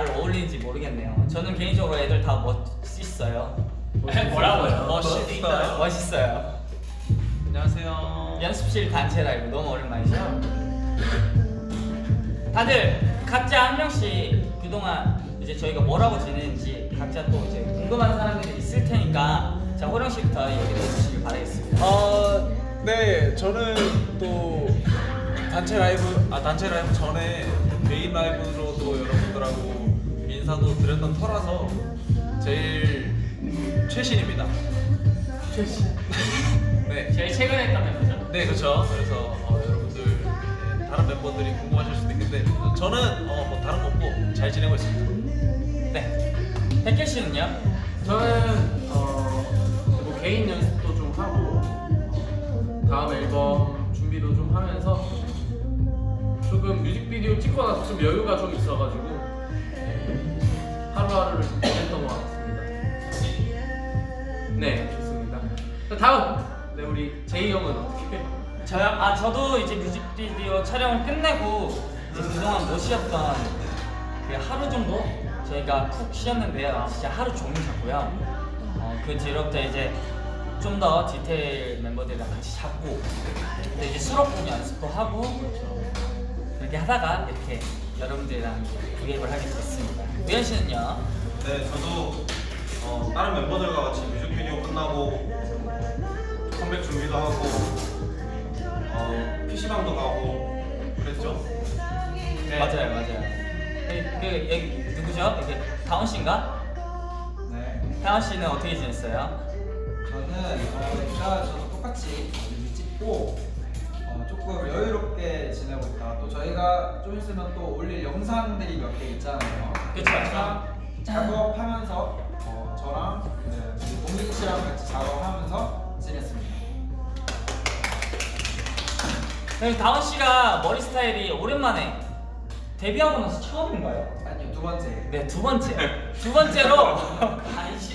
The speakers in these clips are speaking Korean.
잘 어울리는지 모르겠네요 저는 개인적으로 애들 다 멋있어요 뭐라고요? 멋있어요 멋있어요 안녕하세요. 연습실 단체 라이브 너무 오랜만이죠? 다들 각자 한 명씩 그동안 이제 저희가 뭐라고 지내는지 각자 또 이제 궁금한 사람들이 있을 테니까 자 호령 씨부터 얘기를 해주시길 바라겠습니다. 어, 네, 저는 또 단체 라이브, 아 단체 라이브 전에 메인 라이브로도 여러분들하고 인사도 드렸던 터라서 제일 최신입니다. 최신. 네. 제일 최근에 했던 멤버죠? 네, 그렇죠. 그래서 어, 여러분들 네, 다른 멤버들이 궁금하실 수도 있는데 저는 어, 뭐 다른 거 없고 잘 지내고 있습니다. 네. 백결 씨는요? 저는 어, 뭐 개인 연습도 좀 하고 어, 다음 앨범 준비도 좀 하면서 조금 뮤직비디오 찍고 나서 좀 여유가 좀 있어가지고 네, 하루하루를 좀 보냈던 것 같습니다. 네, 좋습니다. 자, 다음 네 우리 제이 형은 어떻게? 저요? 아 저도 이제 뮤직비디오 촬영을 끝내고 이제 그동안 못 쉬었던 그 하루 정도 저희가 푹 쉬었는데요. 진짜 하루 종일 잤고요. 어, 그 뒤로부터 이제 좀 더 디테일 멤버들이랑 같이 잡고 또 이제 수록곡 연습도 하고 그렇게 하다가 이렇게 여러분들이랑 브이앱을 하게 됐습니다. 우현 씨는요? 네, 저도 어, 다른 멤버들과 같이 뮤직비디오 끝나고 컴백 준비도 하고 어, PC방도 가고 그랬죠. 네. 맞아요, 맞아요. 그, 그 여기 누구죠? 여기 다운 씨인가? 네, 다운 씨는 어떻게 지냈어요? 저는 어, 일단 저도 똑같이 뮤비 찍고 어, 조금 여유롭게 지내고 있다. 또 저희가 좀 있으면 또 올릴 영상들이 몇 개 있잖아요. 그쵸, 그래서 작업하면서 어, 저랑 네, 우리 동민 씨랑 같이 작업하면서 지냈습니다. 그리고 다운 씨가 머리 스타일이 오랜만에 데뷔하고 나서 처음인가요? 아니요 두 번째. 네, 두 번째. 두 번째로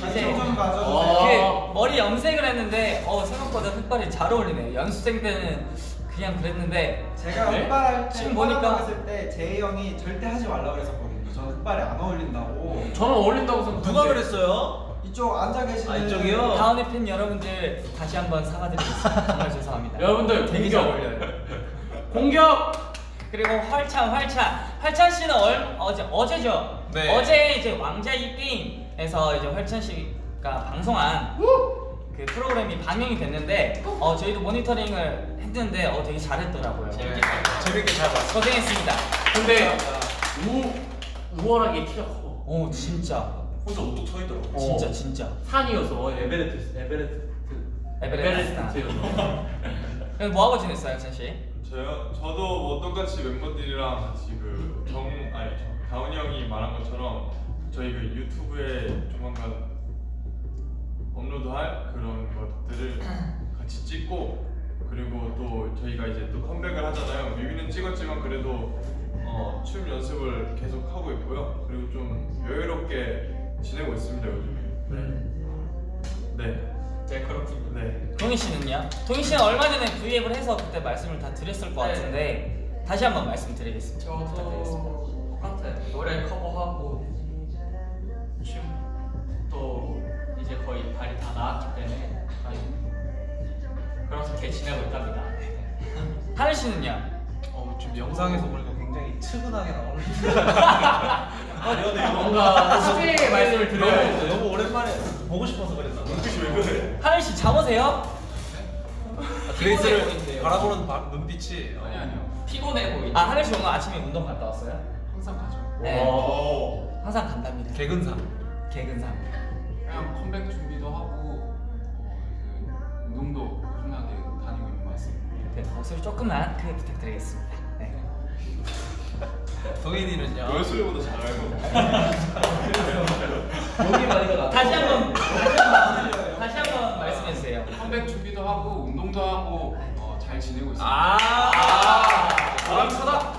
이제 좀 가져주세요. 어. 그 머리 염색을 했는데 어, 생각보다 흑발이 잘 어울리네요. 연습생 때는 그냥 그랬는데 제가 네? 흑발할 때 지금 보니까 했을 때 제이 형이 절대 하지 말라고 그랬었거든요. 저는 흑발이 안 어울린다고. 저는 어울린다고 생각하는데 누가 그랬어요? 이쪽 앉아 계시는 아, 이쪽이요? 다운의 팬 여러분들 다시 한번 사과드리겠습니다. 정말 죄송합니다. 여러분들 되게 공격! 잘 어울려요. 공격! 그리고 활찬 활찬 활찬 씨는 얼, 어제 어제죠. 네. 어제 이제 왕자의 게임에서 이제 활찬 씨가 방송한 그 프로그램이 방영이 됐는데 어 저희도 모니터링을 했는데 어 되게 잘했더라고요. 재밌게 재밌게 잘 봤어. 고생했습니다. 근데 우 우월하게 키가 커. 오 진짜 혼자 우뚝 서 있더라고. 어. 진짜 진짜. 산이어서 에베레스트 에베레스트 에베레스트. 에베레스트였나? 그럼 뭐 하고 지냈어요, 활찬 씨? 저요? 저도 뭐 똑같이 멤버들이랑 같이 그 정 아니 저 다운이 형이 말한 것처럼 저희 그 유튜브에 조만간 업로드할 그런 것들을 같이 찍고 그리고 또 저희가 이제 또 컴백을 하잖아요. 뮤비는 찍었지만 그래도 어, 춤 연습을 계속 하고 있고요. 그리고 좀 여유롭게 지내고 있습니다 요즘에. 네. 네 그렇군요. 네. 동희 씨는요? 동희 씨는 얼마 전에 V앱을 해서 그때 말씀을 다 드렸을 것 네. 같은데 다시 한번 말씀드리겠습니다. 부탁드리겠습니다. 저도 똑같아요. 노래 커버하고 춤또 이제 거의 발이 다 나왔기 때문에 그렇게 지내고 있답니다. 하늘 씨는요? 어, 지금 영상에서 보니까 굉장히 측은하게 나오는. 뭔가 수비의 말씀을 드려야 너무, 너무 오랜만에 보고 싶어서 그랬나? 눈빛이 왜 그래? 하늘 씨 잠오세요? 그레이스를 바라보는 바- 눈빛이 어, 아니 아니요. 피곤해 보이. 아 하늘 씨 오늘 아침에 운동 갔다 왔어요? 항상 가죠. 네. 오. 항상 간답니다. 개근상. 개근상. 그냥 컴백 준비도 하고 어, 운동도 네, 목소리 조금만 크게 부탁드리겠습니다. 네. 동현이는요? 노래소리보다 잘 알고. 많이가 다시 한번 다시 한번 다시 한번 말씀해 주세요. 컴백 준비도 하고 운동도 하고 어, 잘 지내고 있습니다. 아. 보람차다.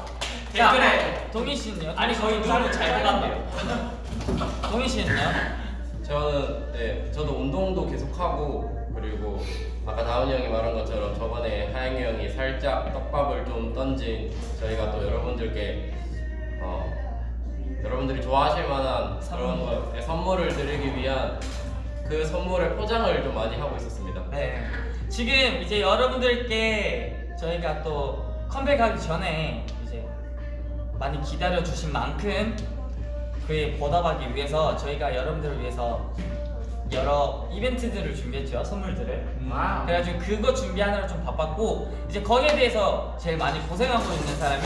댓글에 동희 씨는요? 아니 거의 너무 잘 해갔네요. 동희 씨는요? 저는 네, 저도 운동도 계속하고 그리고 아까 다운이 형이 말한 것처럼 저번에 하영이 형이 살짝 떡밥을 좀 던진 저희가 또 여러분들께 어, 여러분들이 좋아하실 만한 그런 거, 네, 선물을 드리기 위한 그 선물의 포장을 좀 많이 하고 있었습니다. 네. 지금 이제 여러분들께 저희가 또 컴백하기 전에 이제 많이 기다려 주신 만큼 그에 보답하기 위해서 저희가 여러분들을 위해서 여러 이벤트들을 준비했죠 선물들을 wow. 그래가지고 그거 준비하느라 좀 바빴고 이제 거기에 대해서 제일 많이 고생하고 있는 사람이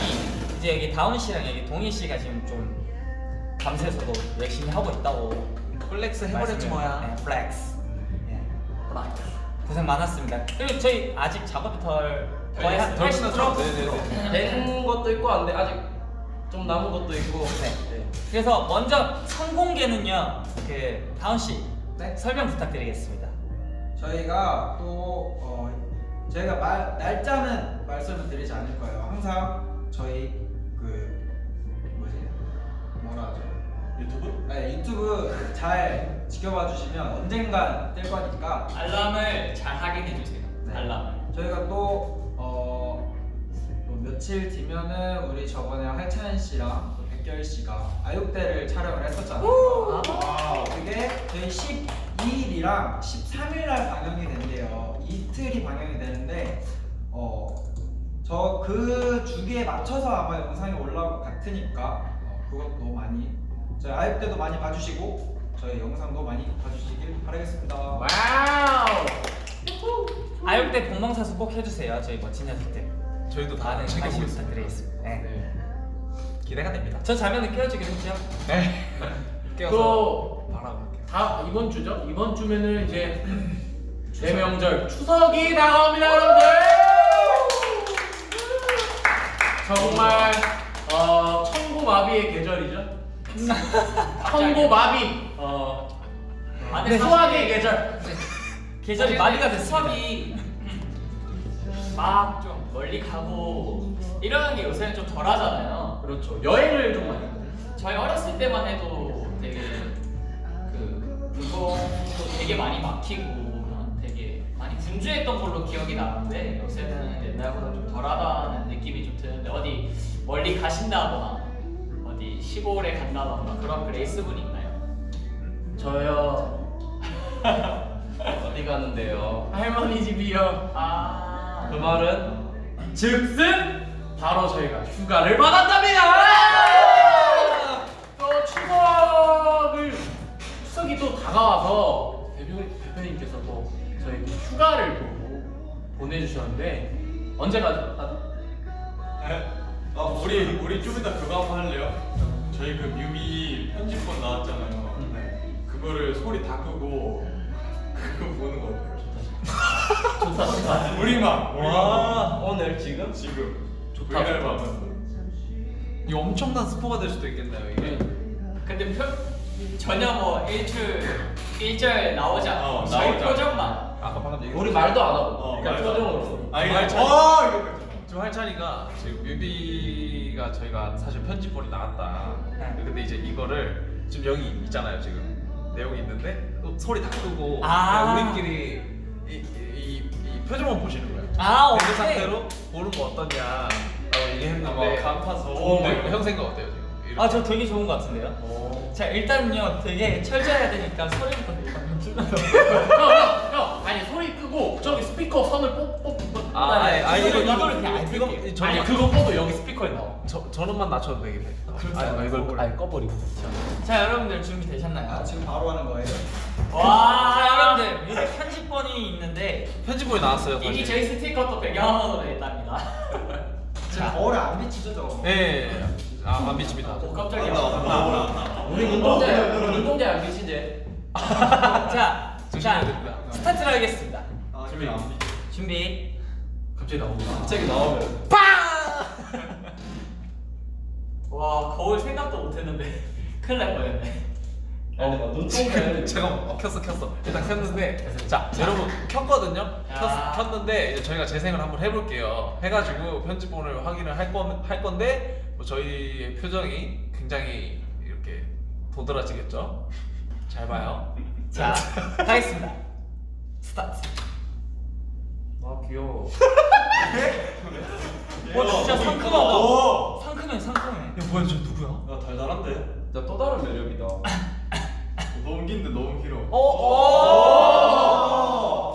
이제 여기 다운 씨랑 여기 동휘 씨가 지금 좀 밤새서도 열심히 하고 있다고 flex 해버렸지 말씀을- 뭐야. 네, flex. 예. 고생 많았습니다. 그리고 저희 아직 작업이 덜 거의 한덜80% 끝났죠? 네네 네. 된 것도 있고 안 돼. 아직 좀 남은 것도 있고. 네. 그래서 먼저 선공개는요, 그 다운 씨 네. 설명 부탁드리겠습니다. 저희가 또 어, 저희가 말, 날짜는 말씀을 드리지 않을 거예요. 항상 저희 그 뭐지 뭐라 하죠? 유튜브? 네, 유튜브 잘 지켜봐 주시면 언젠간 뜰 거니까 알람을 잘 확인해 주세요. 네. 알람을. 저희가 또, 어, 또 며칠 뒤면은 우리 저번에 할찬 씨랑 또 백결 씨가 아육대를 촬영을 했었잖아요. 그게 저희 12일이랑 13일 날 방영이 된대요. 이틀이 방영이 되는데 어, 저 그 주기에 맞춰서 아마 영상이 올라올 것 같으니까 어, 그것도 많이 저희 아육대도 많이 봐주시고 저희 영상도 많이 봐주시길 바라겠습니다. wow. 아육대 본방사수 꼭 해주세요. 저희 멋진 녀석들. 저희도 다 많은 챙겨보고 관심 있습니다. 부탁드리겠습니다. 네. 기대가 됩니다. 저 자면은 깨워주기로 했죠. 네. 깨워서 또 바라볼게요. 다 이번 주죠? 이번 주면은 이제 대명절 추석이 다가옵니다, 여러분들. 정말 어, 천고마비의 계절이죠. 천고마비. 어, 아, 네, 수학의 계절. 계절이 마비가 됐습니다. 수업이 막 좀 멀리 가고 이러는 게 요새는 좀 덜하잖아요. 그렇죠. 여행을 좀 많이. 가요. 저희 어렸을 때만 해도 되게 그 운동도 되게 많이 막히고 막 되게 많이 분주했던 걸로 기억이 나는데 요새는 옛날보다 좀 덜하다는 느낌이 좀 드는데 어디 멀리 가신다거나 어디 시골에 간다거나 그런 그레이스분 있나요? 저요. 어디 가는데요? 할머니 집이요. 아, 그 말은 즉슨 바로 저희가 휴가를 받았답니다. 또 추석을 추석이 또 다가와서 대표 대표님께서 또 저희 휴가를 또 보내주셨는데 언제 가죠? 다들? 어, 우리 우리 좀 이따 그거 한번 할래요? 저희 그 뮤비 편집본 나왔잖아요. 그거를 소리 다 끄고 그거 보는 거 어때요? 좋다 좋다. 우리만 우리만 오늘 지금? 지금 좋다, 좋다. 하면서 이 엄청난 스포가 될 수도 있겠네요 이게. 근데 표, 전혀 뭐 일출 일절 나오지 않고 어, 저희 나오지. 표정만 아까 방금 얘기. 우리 말도 안 하고 어, 그냥 말도 안 표정으로. 아니 말 아니 잘- 와 이거까지. 지금 할찬이가 지금 뮤비가 저희가 사실 편집본이 나왔다. 네. 근데 이제 이거를 지금 여기 있잖아요 지금 내용이 있는데 또 소리 다 끄고 아. 그냥 우리끼리 이, 이, 이 표정만 보시는 거예요. 아, 그 오케이. 상태로 보는 거 어떠냐 라고 얘기했는데 타서. 좋은데 형 생각 어때요 지금? 아, 저 되게 좋은 것 같은데요? 자, 일단은요, 되게 철저해야 되니까 소리부터 형, 형, 아니 소리 끄고 저기 스피커 선을 뽑뽑 아, 아니, 아니 이거 이거를 이거 그냥 안 이거 쓸게요. 아니 저는 그거 꺼도 여기 스피커에 나와. 저 저는만 낮춰도 되겠네. 아 이걸 아예 꺼버리고. 자, 여러분들 준비되셨나요? 아, 지금 바로 하는 거예요? 와, 자, 여러분들, 뮤직 편집본이 있는데, 편집본이 나왔어요. 이미 사실. 저희 스티커도 배경화면으로 했답니다. 지금 거울에 안 비치죠 저거? 네. 아 안 미칩니다. 오 깜짝이야. 우리 운동자야. 운동자 안 미치지? 자, 자, 됩니다. 스타트를 하겠습니다. 아, 준비. 준비. 갑자기 나온다. 갑자기 나오면 와 거울 생각도 못했는데 큰일 날 뻔했네. 어, 눈동자 제가 어, 켰어 켰어 일단 켰는데 자 여러분 켰거든요 야. 켰, 켰는데 이제 저희가 재생을 한번 해볼게요 해가지고 편집본을 확인을 할, 건, 할 건데 뭐 저희의 표정이 굉장히 이렇게 도드라지겠죠 잘 봐요 자, 가겠습니다. 스타트. 아 귀여워. 와, 진짜 상큼하다. 상큼해, 상큼해. 야 뭐야 저 누구야? 야 달달한데? 진짜 또 다른 매력이다. 너무 긴데 너무 길어. 어? 어?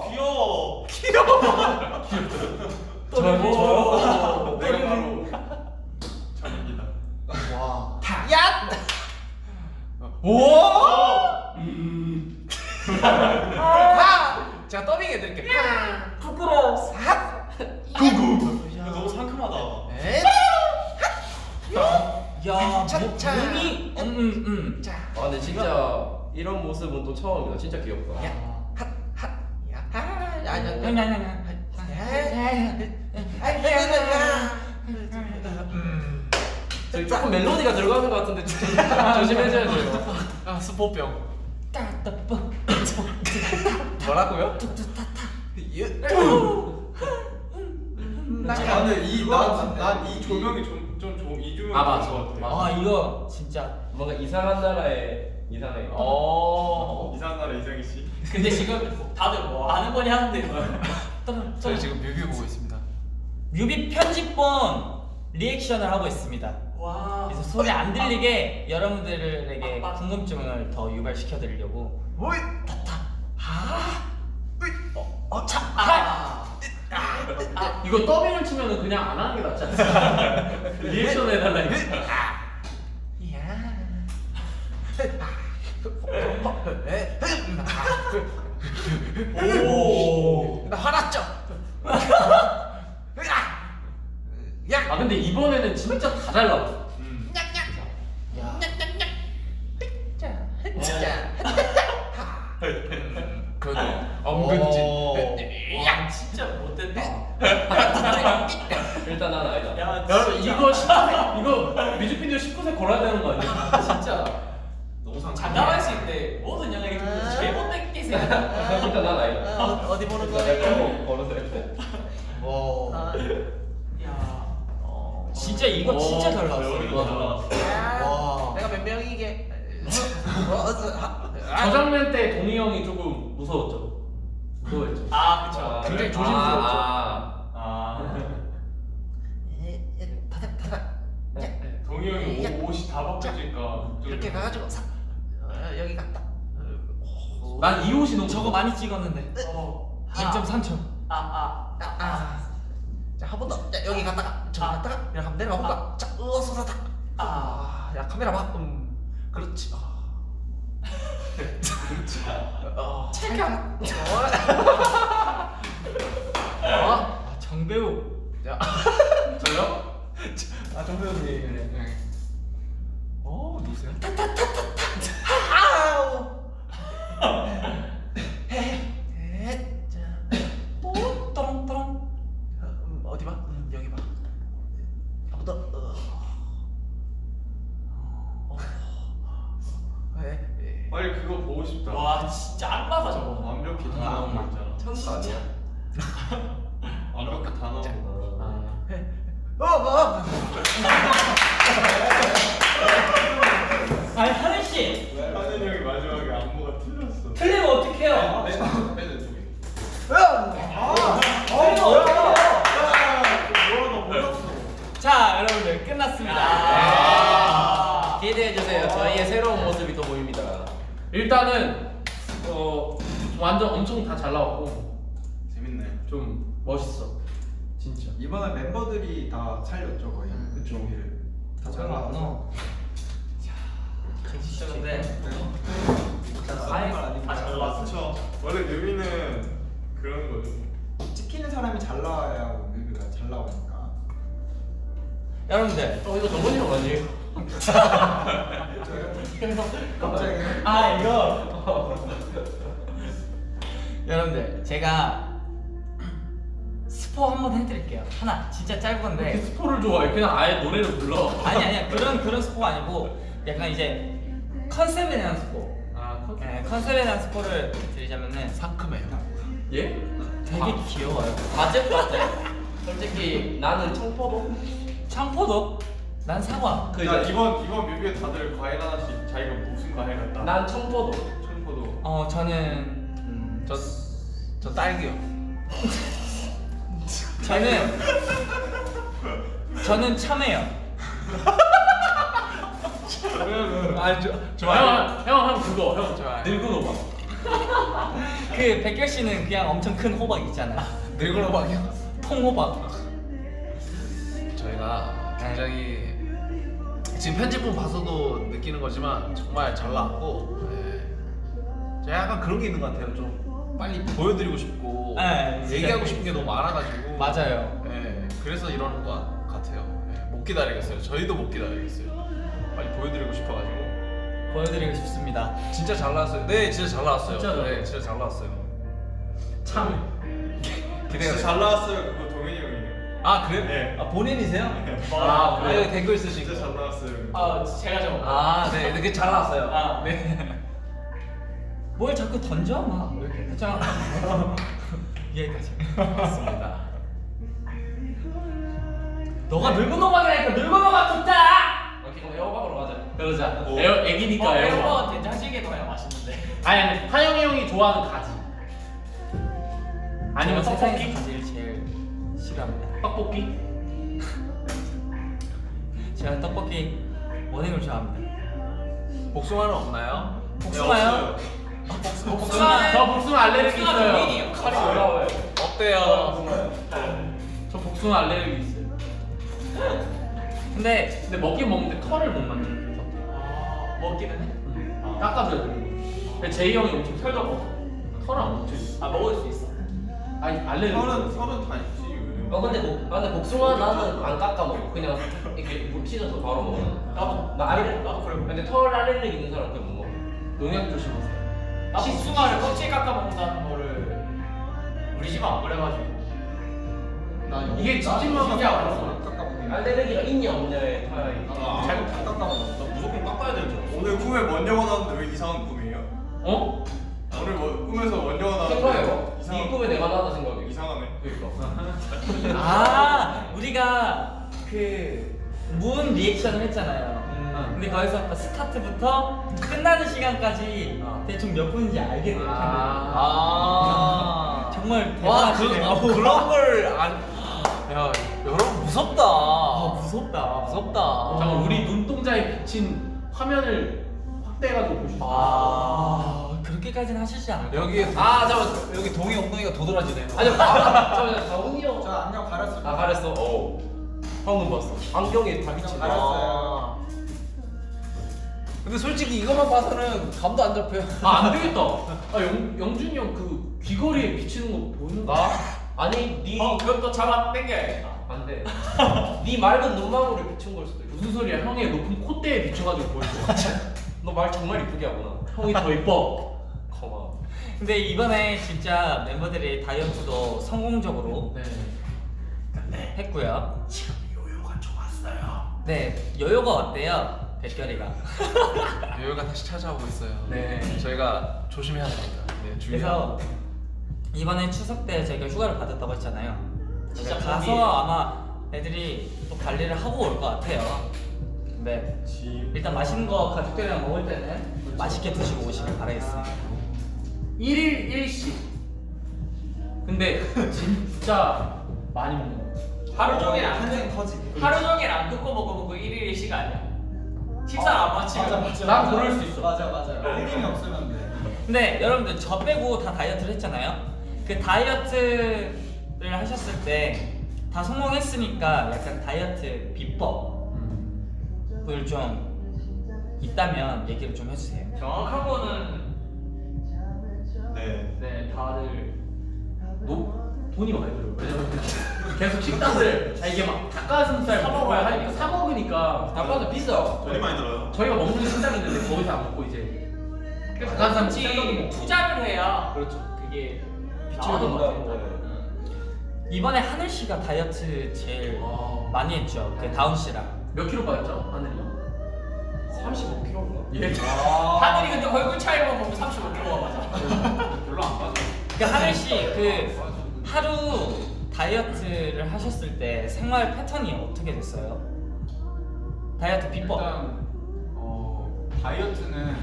아, 귀여워. 저요? 어, 내가 바로 전입니다. 제가 더빙 해드릴게요 부끄러워. 이거 너무 상큼하다. 야, 차, 몸이, 음, 음, 음. 아 근데 진짜 이런 모습은 또 처음이다. 진짜 귀엽다. 저기 조금 멜로디가 들어가는 것 같은데 조심- 조심해줘야 돼요. 아 스포병 뭐라고요? 아 근데 이난난이 조명이 좀좀 이주명 아, 맞아. 것 같아. 아, 이거 진짜. 뭔가 이상한 나라의 이상해. 어 이상한 나라 이상희 씨. 근데 지금 다들 뭐 하는 거냐 하는데 뭐. 저희 지금 뮤비 보고 있습니다 뮤비 편집본 리액션을 하고 있습니다. 와. 그래서 소리 안 들리게 여러분들에게 궁금증을 더 유발시켜 드리려고. 이거 더빙을 치면은 그냥 안 하는 게 낫지 않습니까? 리액션 해달라니까. 오 화났죠? 아 근데 이번에는 진짜 다 잘 나왔어. 음. 그래도 엄근진 와 진짜 못됐다. 일단 난 아니다. 야 여러분 이거 19세 이거 뮤직비디오 19세 걸어야 되는 거 아니야? 진짜. 상큼. 장담할 수 있는데 모든 연예계 중에서 제일 못된 게 생겼다. 일단 난 아니다. 어디 보는 거예요? 걸어서 야. 진짜 이거 진짜 잘 나왔어. 여기도 잘 나왔어. 와. 내가 몇 명이게? 저 장면 때 동희 형이 조금 무서웠죠. 무서웠죠. 아 그쵸. 굉장히 조심스러웠죠. 아, 아. 동희 형이 옷- 옷이 다 바뀌니까 이렇게 가가지고 사, 어, 여기 갔다. 난 이 옷이 너무 저거 많이 찍었는데. 어. 0.3초. 아 아. 아, 아. 자, 한 번 더. 자, 여기 갔다가 저기 갔다가 이렇게 하면 내려가 볼까? 자, 으어서 다 아, 야 카메라 봐. 음, 그렇지. 아. 그렇지. 어, 찰칵. 어. 아, 정배우. 자, 저요? 아 정배우님 어 누구세요? 아우. 해. 약간 이제 컨셉에 대한 스포 아 컨셉. 네, 컨셉에 대한 스포를 드리자면은 상큼해요. 예? 되게 귀여워요 맞을 것 같아. 솔직히 나는 청포도. 창포도 난 사과 그 야 이제 이번 이번 뮤비에 다들 과일 하나씩 자기가 무슨 과일 같다. 난 청포도. 청포도. 어 저는 음, 저, 저 딸기요. 저는 저는 참해요 아, 저, 형, 좋아요. 형, 형 그거 형 좋아요. 늙은 호박. 그 백결 씨는 그냥 엄청 큰 호박 있잖아 늙은 호박이요. 통호박 저희가 굉장히 지금 편집본 봐서도 느끼는 거지만 정말 잘 나왔고 예. 제가 약간 그런 게 있는 것 같아요 좀 빨리 보여드리고 싶고 네, 진짜 얘기하고 그- 싶은 게 너무 많아가지고 맞아요 예, 그래서 이러는 것 같아요 예, 못 기다리겠어요 저희도 못 기다리겠어요 빨리 보여드리고 싶어가지고 보여드리고 싶습니다 진짜 잘 나왔어요 네 진짜 잘 나왔어요 진짜 잘네 진짜 잘 나왔어요 참. 기대가 진짜 잘 나왔어요. 그거 동현이 형이에요. 아 그래요? 네. 아 본인이세요? 아, 아 그래요? 여기 댓글 쓰시고 진짜 잘 나왔어요. 아 제가 좀 아, 네, 이렇게 잘 나왔어요. 아, 네. 뭘 자꾸 던져? 막 이렇게 그냥 여기까지. 맞습니다. 너가 늙은 호박이라니까 늙은 호박 좋다. 에어박으로 가자. 그러자. 오. 에어 애기니까 어, 에어. 에어컨 된장찌개도 그냥 맛있는데. 아니 아니 하영이 형이 좋아하는 가지. 아니면 세상에서 떡볶이? 가지를 제일 싫어합니다. 떡볶이? 제가 떡볶이 원행을 좋아합니다. 복숭아는 없나요? 복숭아요? 복숭아. 저 복숭아 알레르기 복숭아 있어요. 종이네요. 칼이 올라와요. 어때요? 저 복숭아 알레르기 있어요. 근데 근데 먹긴 먹는데 털을 못 만져요. 아, 먹기는 해. 응. 닦아줘야 돼. 근데 제이 형이 엄청 털더라고. 털안 먹지. 아 먹을 수 있어. 아니 알레르기. 서른 서른 다 있지. 어 근데 복, 아, 근데 복숭아 나는 안 깎아 먹어. 그냥 이렇게 물 씻어서 바로 먹어. 나도 나 알레르기. 나도 그래. 근데 털 알레르기 있는 사람 그못 먹어. 농약 조심하세요. 나 복숭아를 껍질 깎아 먹는다는 거를 우리 집은 안 그래가지고. 나 이게 집집마다 신기하고 달라서. 깎아보긴 알레르기가 있냐 없냐에 타야 아, 잘못 깎아먹어. 나 무조건 깎아야 되죠. 오늘 꿈에 원영어 나왔는데 왜 이상한 꿈이에요? 어? 오늘 뭐, 꿈에서 원영어 나왔는데 생각해봐. 네 이상한 꿈에 내가 나다 생각해. 이상하네. 그러니까. 아 우리가 그 문 리액션을 했잖아요. 음. 근데 거기서 스타트부터 끝나는 시간까지 어. 대충 몇 분인지 알게 돼요. 아. 정말 와, 그, 대단하시네요. 아, 그런 걸 안. 야, 여러분 무섭다. 아, 무섭다. 무섭다. 잠깐 우리 눈동자에 비친 화면을 확대해가지고 보시죠. 아 그렇게까지는 하시지 않아요. 여기 아 잠깐 여기 동이 엉덩이가 도드라지네요. 아니, 아, 잠깐 다운이 형. 저 안경 가렸어. 아 가렸어. 어. 방금 봤어. 안경에 다 비치네. 가렸어요. 아. 근데 솔직히 이것만 봐서는 감도 안 잡혀요. 아 안 되겠다. 아 영, 영준이 형 그 귀걸이에 비치는 거 보이는 거? 나? 아니 네 어 그것도 잡아 당겨야겠다. 안 돼. 네 맑은 눈망울에 비춘 걸 수도 있어. 무슨 소리야? 형의 높은 콧대에 비춰가지고 보여줘. 너말 정말 이쁘게 하구나. 형이 더 이뻐. 고마워. 근데 이번에 진짜 멤버들이 다이어트도 성공적으로 네. 했고요. 지금 요요가 좋았어요. 네, 요요가 어때요? 백결이가. 여유가 다시 찾아오고 있어요. 네. 저희가 조심해야 됩니다. 네, 주의하고. 그래서 이번에 추석 때 저희가 휴가를 받았다고 했잖아요. 진짜 진짜 가서 거기- 아마 애들이 또 관리를 하고 올 것 같아요. 네. 일단 맛있는 거 가족들이랑 먹을 때는 맛있게 드시고 오시길 바라겠습니다. 1일 1식. 근데 진짜 많이 먹는 거. 하루 종일 안 한생 터지게. 하루 종일 안 끊고 먹으면 그 1일 1식 아니야? 식사를 안 마치면 맞아 맞아. 난. 그럴 수 있어. 맞아 맞아. 힐링이 없으면 돼. 근데 여러분들 저 빼고 다 다이어트를 했잖아요. 그 다이어트를 하셨을 때 다 성공했으니까 약간 다이어트 비법을 좀 있다면 얘기를 좀 해주세요. 정확한 거는 네. 네 다들 노 돈이 많이 들어요. 왜냐면 계속 식단을 아, 이게 막 닭가슴살 사 먹어야 하니까 사 먹으니까 닭가슴살 비싸. 돈이 많이 들어요. 저희가 먹는 식당이 있는데 거기서 안 먹고 이제 닭가슴살 샐러드 먹고. 투자를 해야 그렇죠. 그게 나오는 것 같아요. 이번에 하늘 씨가 다이어트 제일 아. 많이 했죠. 그 다운 씨랑. 몇 킬로 빠졌죠? 하늘이요? 35kg인가? 예. 하늘이 근데 얼굴 차이만 보면 35kg가 맞아. 별로 안 빠져. 그 하늘 씨그 하루 다이어트를 하셨을 때 생활 패턴이 어떻게 됐어요? 다이어트 비법. 일단 어, 다이어트는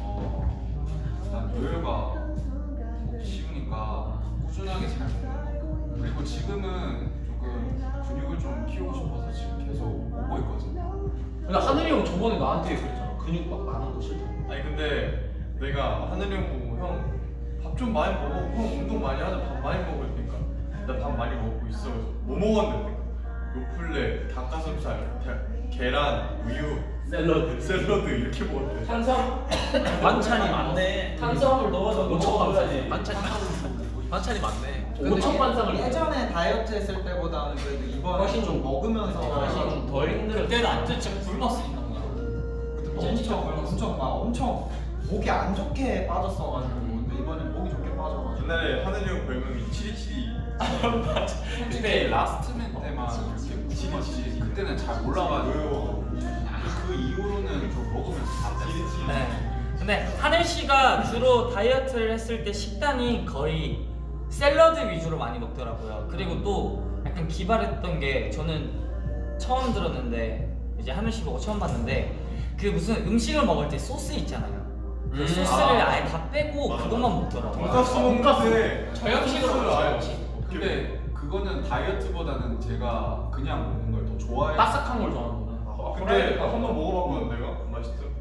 어, 일단 요요가 쉬우니까 꾸준하게 잘 먹는 거 그리고 지금은 조금 근육을 좀 키우고 싶어서 지금 계속 먹고 있거든요. 근데 하늘이 형 저번에 나한테 그랬잖아. 근육 막 많은 거 싫다. 아니 근데 내가 하늘이 형 보고 형 밥 좀 많이 먹어. 형 운동 많이 하자. 밥 많이 먹을 테니까. 나 밥 많이 먹고 있어. 뭐 먹었는데? 요플레 닭가슴살 대- 계란 우유 샐러드. 샐러드 이렇게 먹었대 탄수화물 반찬이 많네. 탄수화물 넣어서 오천 반찬이. 반찬 반찬이 많네. 5천 반상을 예전에 다이어트 했을 때보다는 그래도 이번에 훨씬 좀 먹으면서 훨씬 좀 덜 힘들었어. 그때는 안 진짜 굶었으니까 뭔가. 그때 엄청 엄청 막 엄청 목이 안 좋게 빠졌어가지고 근데 이번에 목이 좋게 빠져가지고 옛날에 하늘이 형 별명이 치리치리 그때 라스트맨 때만 이렇게 치리치리 그때는 잘 몰라가지고 네. 근데 하늘 씨가 주로 다이어트를 했을 때 식단이 거의 샐러드 위주로 많이 먹더라고요. 그리고 또 약간 기발했던 게 저는 처음 들었는데 이제 하늘 씨 보고 처음 봤는데 그 무슨 음식을 먹을 때 소스 있잖아요. 그 음. 소스를 아. 아. 예다 빼고 그것만 먹더라고요. 돈가스 먹는데 저염식으로 먹어요. 근데 그거는 다이어트보다는 제가 그냥 먹는 걸 더 좋아해요 바삭한 걸 좋아하는구나. 아, 근데 한번 먹어봤거든 내가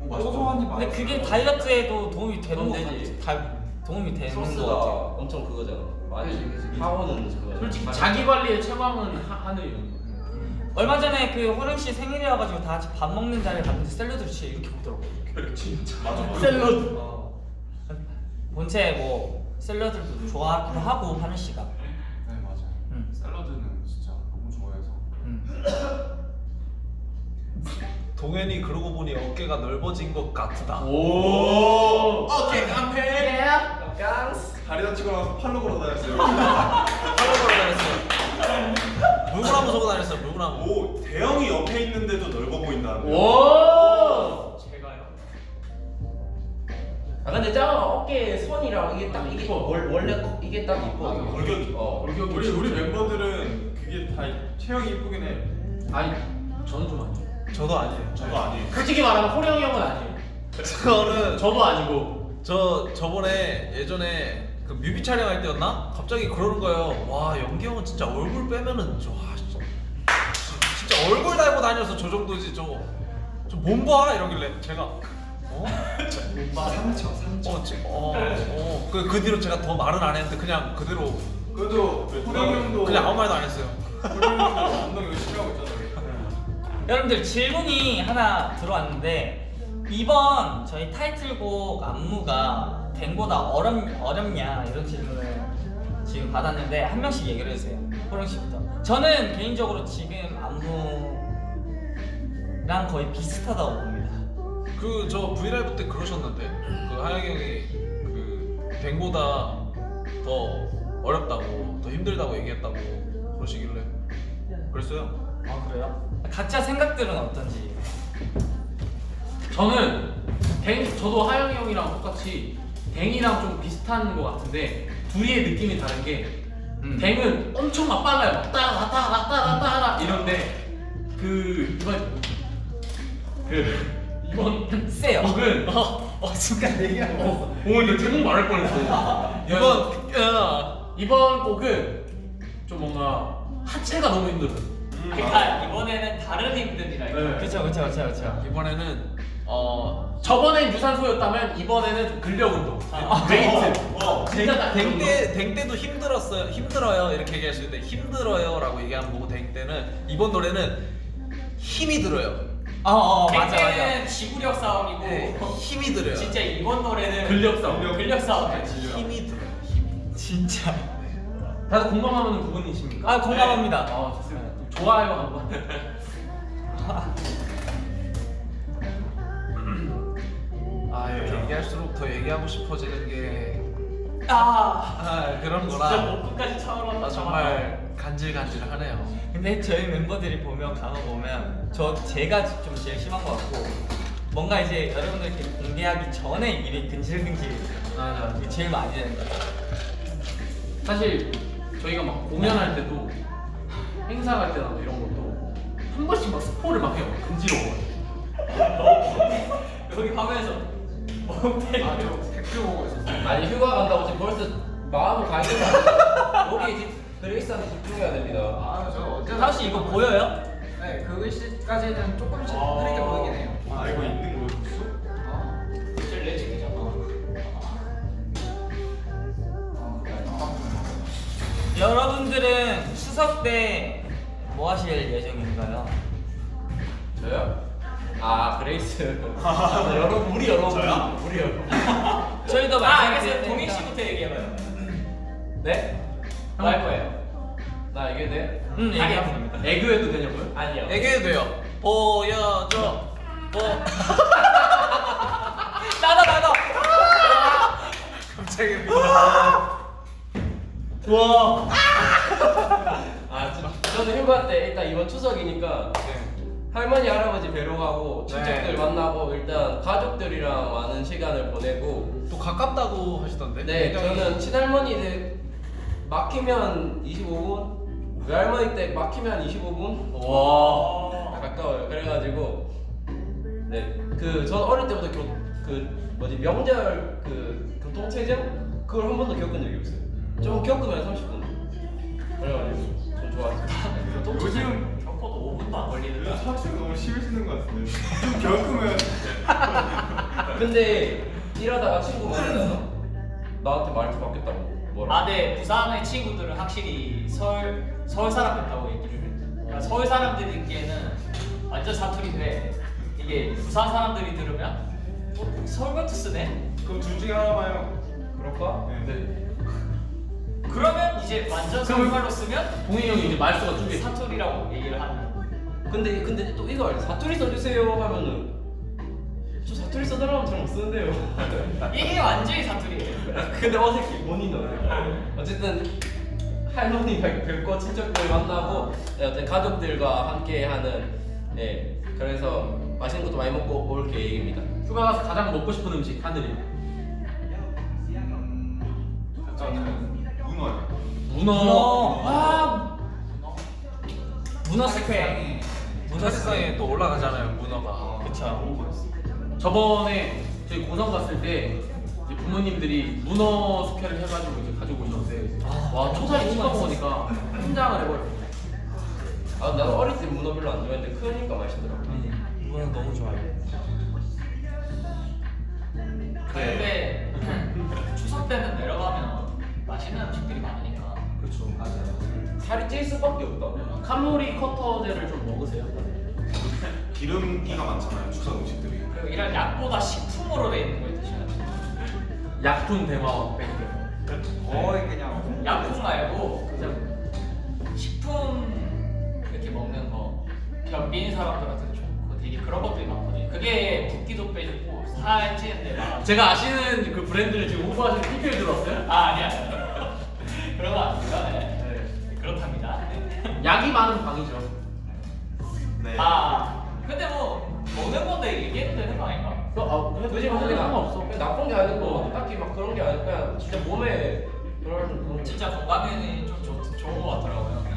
맛있어 고소하니 근데 그게 다이어트에도 도움이 되는 거 그건 되지. 같, 다 도움이 되는 소스가 거 같아요. 엄청 그거잖아. 많이 그치, 그치, 그치. 파워는 그거. 솔직히 자기 관리의 최강은 하, 하늘이 형. 얼마 전에 그 호령 씨 생일이어가지고 다 같이 밥 먹는 자리에 갔는데 샐러드를 진짜 이렇게 먹더라고요. 진짜 맞아 샐러드. 어. 본체 뭐 샐러드도 좋아하기도 하고 하늘 씨가. 네 맞아요 음. 샐러드는 진짜 너무 좋아해서 음. 동현이 그러고 보니 어깨가 넓어진 것 같다. 오. 오케이 깜패 깡스. 다리 다치고 나서 팔로 걸어 다녔어요 팔로 걸어 다녔어. 물구나무 서고 다녔어. 물구나무. 오 대형이 옆에 있는데도 넓어 보인다는. 오. 제가요. 아 근데 짱 어깨 선이랑 이게 딱 이게 월, 원래 거- 이게 딱 이뻐. 골격이. 어. 우리 우리 멤버들은 그게 다 체형이 이쁘긴 해 아니 저는 좀 아니에요. 저도 아니에요. 저도 아니에요. 솔직히 말하면 호령이 형은 아니에요. 저는 저도 아니고. 저 저번에 예전에 그 뮤비 촬영할 때였나? 갑자기 그러는 거예요. 와 연기 형은 진짜 얼굴 빼면은 저 와, 진짜, 진짜 얼굴 달고 다녀서 저 정도지 저거 저몸 봐 이러길래 제가 어? 상처 상처 어, 지- 어, 어. 그, 그 뒤로 제가 더 말은 안 했는데 그냥 그대로 그래도 호령 형도 그냥 아무 말도 안 했어요. 호령 형도 운동 열심히 하고 있잖아 여러분들 질문이 하나 들어왔는데 이번 저희 타이틀곡 안무가 댕보다 어렵, 어렵냐 이런 질문을 지금 받았는데 한 명씩 얘기를 해주세요 호령 씨부터 저는 개인적으로 지금 안무랑 거의 비슷하다고 봅니다 그 저 브이라이브 때 그러셨는데 그 하영이 형이 그 뱅보다 더 어렵다고 더 힘들다고 얘기했다고 그러시길래 그랬어요. 아 그래요? 각자 생각들은 어떤지 저는 댕 저도 하영이 형이랑 똑같이 댕이랑 좀 비슷한 것 같은데 둘이의 느낌이 다른 게 음. 댕은 엄청 막 빨라요. 막 따라 따라 따라 따라 따라 이런데 그 이번 그 이번 세요 곡은 어, 어 순간 얘기하고 어, 오 이거 제목 말할 뻔했어. 이번 어, 이번 곡은 좀 뭔가 하체가 너무 힘들어요. 그러니까 이번에는 다른 힘들이라 이거. 네. 그쵸 그쵸 그쵸 그쵸 이번에는 어 저번엔 유산소였다면 이번에는 좀 근력 운동. 웨이트. 어. 진짜 딱그 정도. 댕때 댕때도 힘들었어요 힘들어요 이렇게 얘기하시는데 힘들어요라고 얘기하는 거고 댕때는 이번 노래는 힘이 들어요. 어어 맞아 맞아 댕댕이는 지구력 싸움이고 네, 힘이 들어요. 진짜 이번 노래는 근력 싸움. 근력 싸움. 힘이 들어요. 힘이. 진짜 다들 공감하는 부분이십니까? 아 공감합니다. 아 좋습니다. 좋아요 한번. 아 이렇게 얘기할수록 더 얘기하고 싶어지는 게 아 아, 그런 진짜 거라 목 끝까지 차오르는 아, 정말 간질간질하네요. 근데 저희 멤버들이 보면 간호 보면 저 제가 좀 제일 심한 것 같고 뭔가 이제 여러분들께 공개하기 전에 입이 근질근질 맞아. 이게 제일 많이 되는 것 같아요. 사실 저희가 막 공연할 때도 행사 갈 때나 뭐 이런 것도 한 번씩 막 스포를 막 해요. 근지러워. 여기 화면에서 멍때리 아 저 댓글 보고 있었어요. 아니 휴가 간다고 지금 벌써 마음을 가 있는 거 아니에요? 여기 집 그레이스한테 집중해야 됩니다. 아 저 어제 하우 씨 이거 보여요? 네, 그 글씨까지는 조금씩 흐리게 보이긴 해요. 아 이거 있는 거였어? 어? 제일 레지이잖아 어, 그래. 어. 여러분들은 추석 때 뭐 하실 예정인가요? 저요? 아 그레이스. 아, 여러분 우리 여러분 저요? 우리 여러분. 저희도 아 알겠어요 동희. 씨부터 얘기해봐요 네? 뭐할 거예요? 나 이게 돼? 음 얘기하면 됩니다. 애교해도 되냐고요? 아니요. 얘기해도 돼요. 보여줘. 보. 나도 나도. 갑자기 와. 아 저, 저는 휴가 때 일단 이번 추석이니까 할머니 할아버지 뵈러 가고 친척들 네. 만나고 일단 가족들이랑 많은 시간을 보내고 또 가깝다고 하시던데. 네 굉장히- 저는 친할머니 댁 막히면 25분 외할머니 댁 막히면 25분 와. 가까워요 그래가지고 네그 전 어릴 때부터 교, 그 뭐지 명절 그 교통체증 그걸 한 번도 겪은 적이 없어요 좀 겪으면 30분 그래가지고 좀 좋았어요 요즘 겪어도 5분도 안 걸리는데 요즘 학생 너무 심해지는 것 같은데. 좀 겪으면 근데 일하다가 친구 만나서 나한테 말투 바뀌었다고 뭐라 아, 네. 부산의 친구들은 확실히 서울 서울 사람 같다고 얘기를 해요. 그러니까 서울 사람들이 듣기에는 완전 사투리인데 이게 부산 사람들이 들으면 어, 서울 같이 쓰네. 그럼 둘 중에 하나만요. 그럴까? 네. 그러면 이제 완전 서울말로 쓰면 동희 형이 이제 말수가 두 개. 사투리라고 얘기를 하는. 근데 근데 또 이거 알죠? 사투리 써주세요 하면은 저 사투리 써달라면 잘 못 쓰는데요 이게 완전히 사투리예요. 근데 어색해 어색해. 어쨌든 할머니 뵙- 뵙고 친척들 만나고 네, 어쨌든 가족들과 함께 하는 네 그래서 맛있는 것도 많이 먹고 올 계획입니다 휴가 가서 가장 먹고 싶은 음식 하늘이. 저는 문어요. 문어. 아 문어 스페. 문어 스페. 또 올라가잖아요 문어가. 그쵸. 저번에 저희 고성 갔을 때 이제 부모님들이 문어 숙회를 해가지고 이제 가지고 오셨는데 아, 와 초사에 찍어 먹으니까 혼장을 해버려. 아 나도 어릴 때 문어 별로 안 좋아했는데 크니까 맛있더라고 음, 문어 너무 좋아요. 근데 추석 때는 내려가면 맛있는 음식들이 많으니까. 그렇죠. 맞아요. 살이 찔 수밖에 없다 칼로리 커터제를 좀 먹으세요. 기름기가 많잖아요 추석 음식들이. 그리고 이런 약보다 식품으로 돼 있는 걸 드셔야 돼요. 약품 대마왕 뱅크. 거의 그냥 약품 말고 그냥 식품 이렇게 먹는 거 변비인 사람들한테 좋고 되게 그런 것들이 많거든요. 그게 붓기도 빼주고 살 찌는데 막 제가 아시는 그 브랜드를 지금 홍보하시는 PPL 들었어요? 아 아니야 그런 거 아닙니다. 네. 그렇답니다. 네. 약이 많은 방이죠. 네. 아 근데 뭐 먹는 건데 얘기해도 되는 거 아닌가? 그, 아, 굳이 그냥 그냥 상관없어. 그냥 나쁜 게 아니고 딱히 막 그런 게 아니고 그냥 진짜 몸에 그런 진짜 건강에 좀 좋, 좋은 거 같더라고요. 네.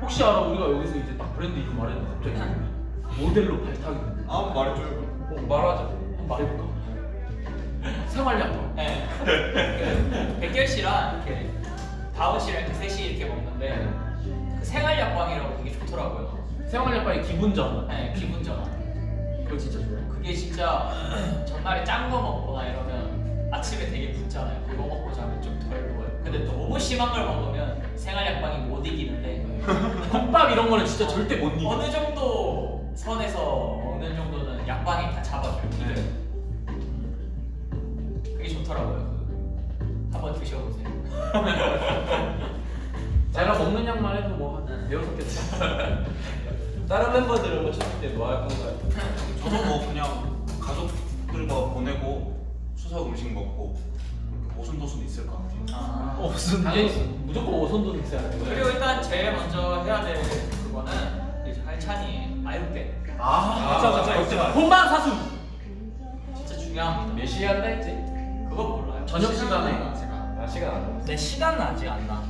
혹시 알아 우리가 여기서 이제 딱 브랜드 이름 말했는데 갑자기 모델로 발탁이 아 말해줘요. 어, 말하자 말해볼까? 생활약품. 네. 그 백결 씨랑 이렇게 다운 씨랑 이렇게 셋이 이렇게 먹는데 그 생활약방이라고 되게 좋더라고요. 생활약방의 기분 전. 네, 기분 전환. 그거 진짜 좋아요. 그게 진짜 전날에 짠 거 먹거나 이러면 아침에 되게 붓잖아요. 그거 먹고 자면 좀덜 부어요. 근데 너무 심한 걸 먹으면 생활약방이 못 이기는데 국밥 이런 거는 진짜 절대 못 이겨. 어느 정도 선에서 먹는 정도는 약방이 다 잡아줘요. 네. 그게 좋더라고요. 그 한번 드셔보세요. 제가 먹는 양만 해도 뭐 대여섯 개 다른 멤버들은 뭐 추석 때뭐 할 건가요? 저도 뭐 그냥 가족들과 보내고 추석 음식 먹고 오순도순 있을 것 같아요. 아. 어, 무슨 당연히 무조건 오손도 있어야 돼. 그리고 일단 제일 먼저 해야 될 그거는 이제 할찬이 아육대 아, 그쵸, 그쵸, 그쵸. 본방 사수 진짜 중요합니다. 몇 시에 한다 했지? 그거 몰라요. 저녁 시간에 제가 아 시간 안 남았어. 내 시간은 아직 안 나.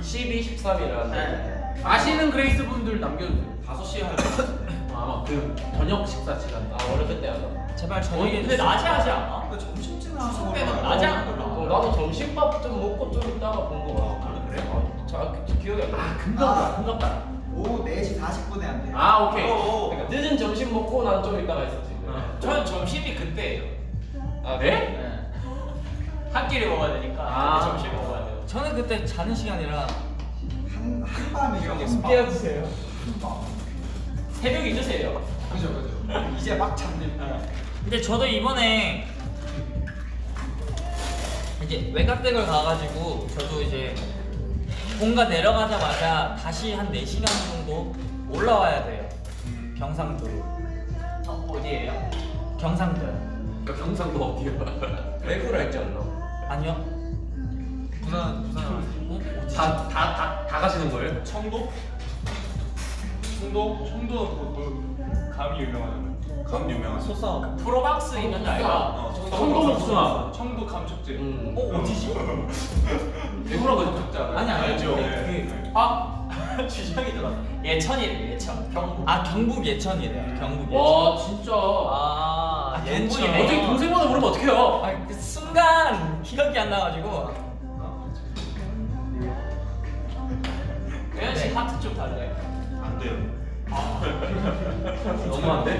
12, 13이라 네. 아시는 그레이스 분들 남겨주세요. 5시에 할 것 같은데. 아마 그 저녁 식사 시간에. 아 원래 그때 안 와. 제발 저녁에 근데 낮에 하지 않아? 근데 점심쯤에 추석 때는 낮에 하는 걸로 어. 나도 점심밥 좀 먹고 좀 있다가 본 거 같아. 그래? 아, 자, 기- 기억이 안 나. 아 금방다 금방다. 오후 4시 40분에 한대. 아 오케이. 어, 그러니까 늦은 점심 먹고 난좀 있다가 있었지. 저는 점심이 그때예요. 아 네? 네. 한 끼를 먹어야 되니까 아. 그때 점심 먹어야 돼요. 저는 그때 자는 시간이라 한 한밤이요. 깨워주세요. 새벽 잊으세요. 그죠 그죠. 이제 막 잠들. 근데 저도 이번에 이제 외곽댁을 가가지고 저도 이제 본가 내려가자마자 다시 한 4시간 정도 올라와야 돼요. 경상도로. 어, 어디예요? 경상도요. 그러니까 경상도 어디야? 외구라 했지 않나? 아니요. 부산 부산 어? 어디지? 다다다 다 가시는 거예요? 청도? 청도? 청도는 그, 그 감이 유명하잖아요. 감 유명하죠. 소싸움. 프로박스 있는 줄 알까? 어, 청도 복숭아. 청도 감축제. 음. 어 어디지? 외구라고 적지 않아요? 아니 아니 알죠. 그, 네. 아 주장이 들어. 예천이래 예천. 경북. 아 경북 예천이래요. 경북 예천. 와 진짜. 아, 아, 예천. 경북이네. 어떻게 동생보다 모르면 어떡해요? 아, 그 순간 기억이 안 나가지고. 예현 씨 네. 하트 좀 달래. 안 돼요. 너무한데?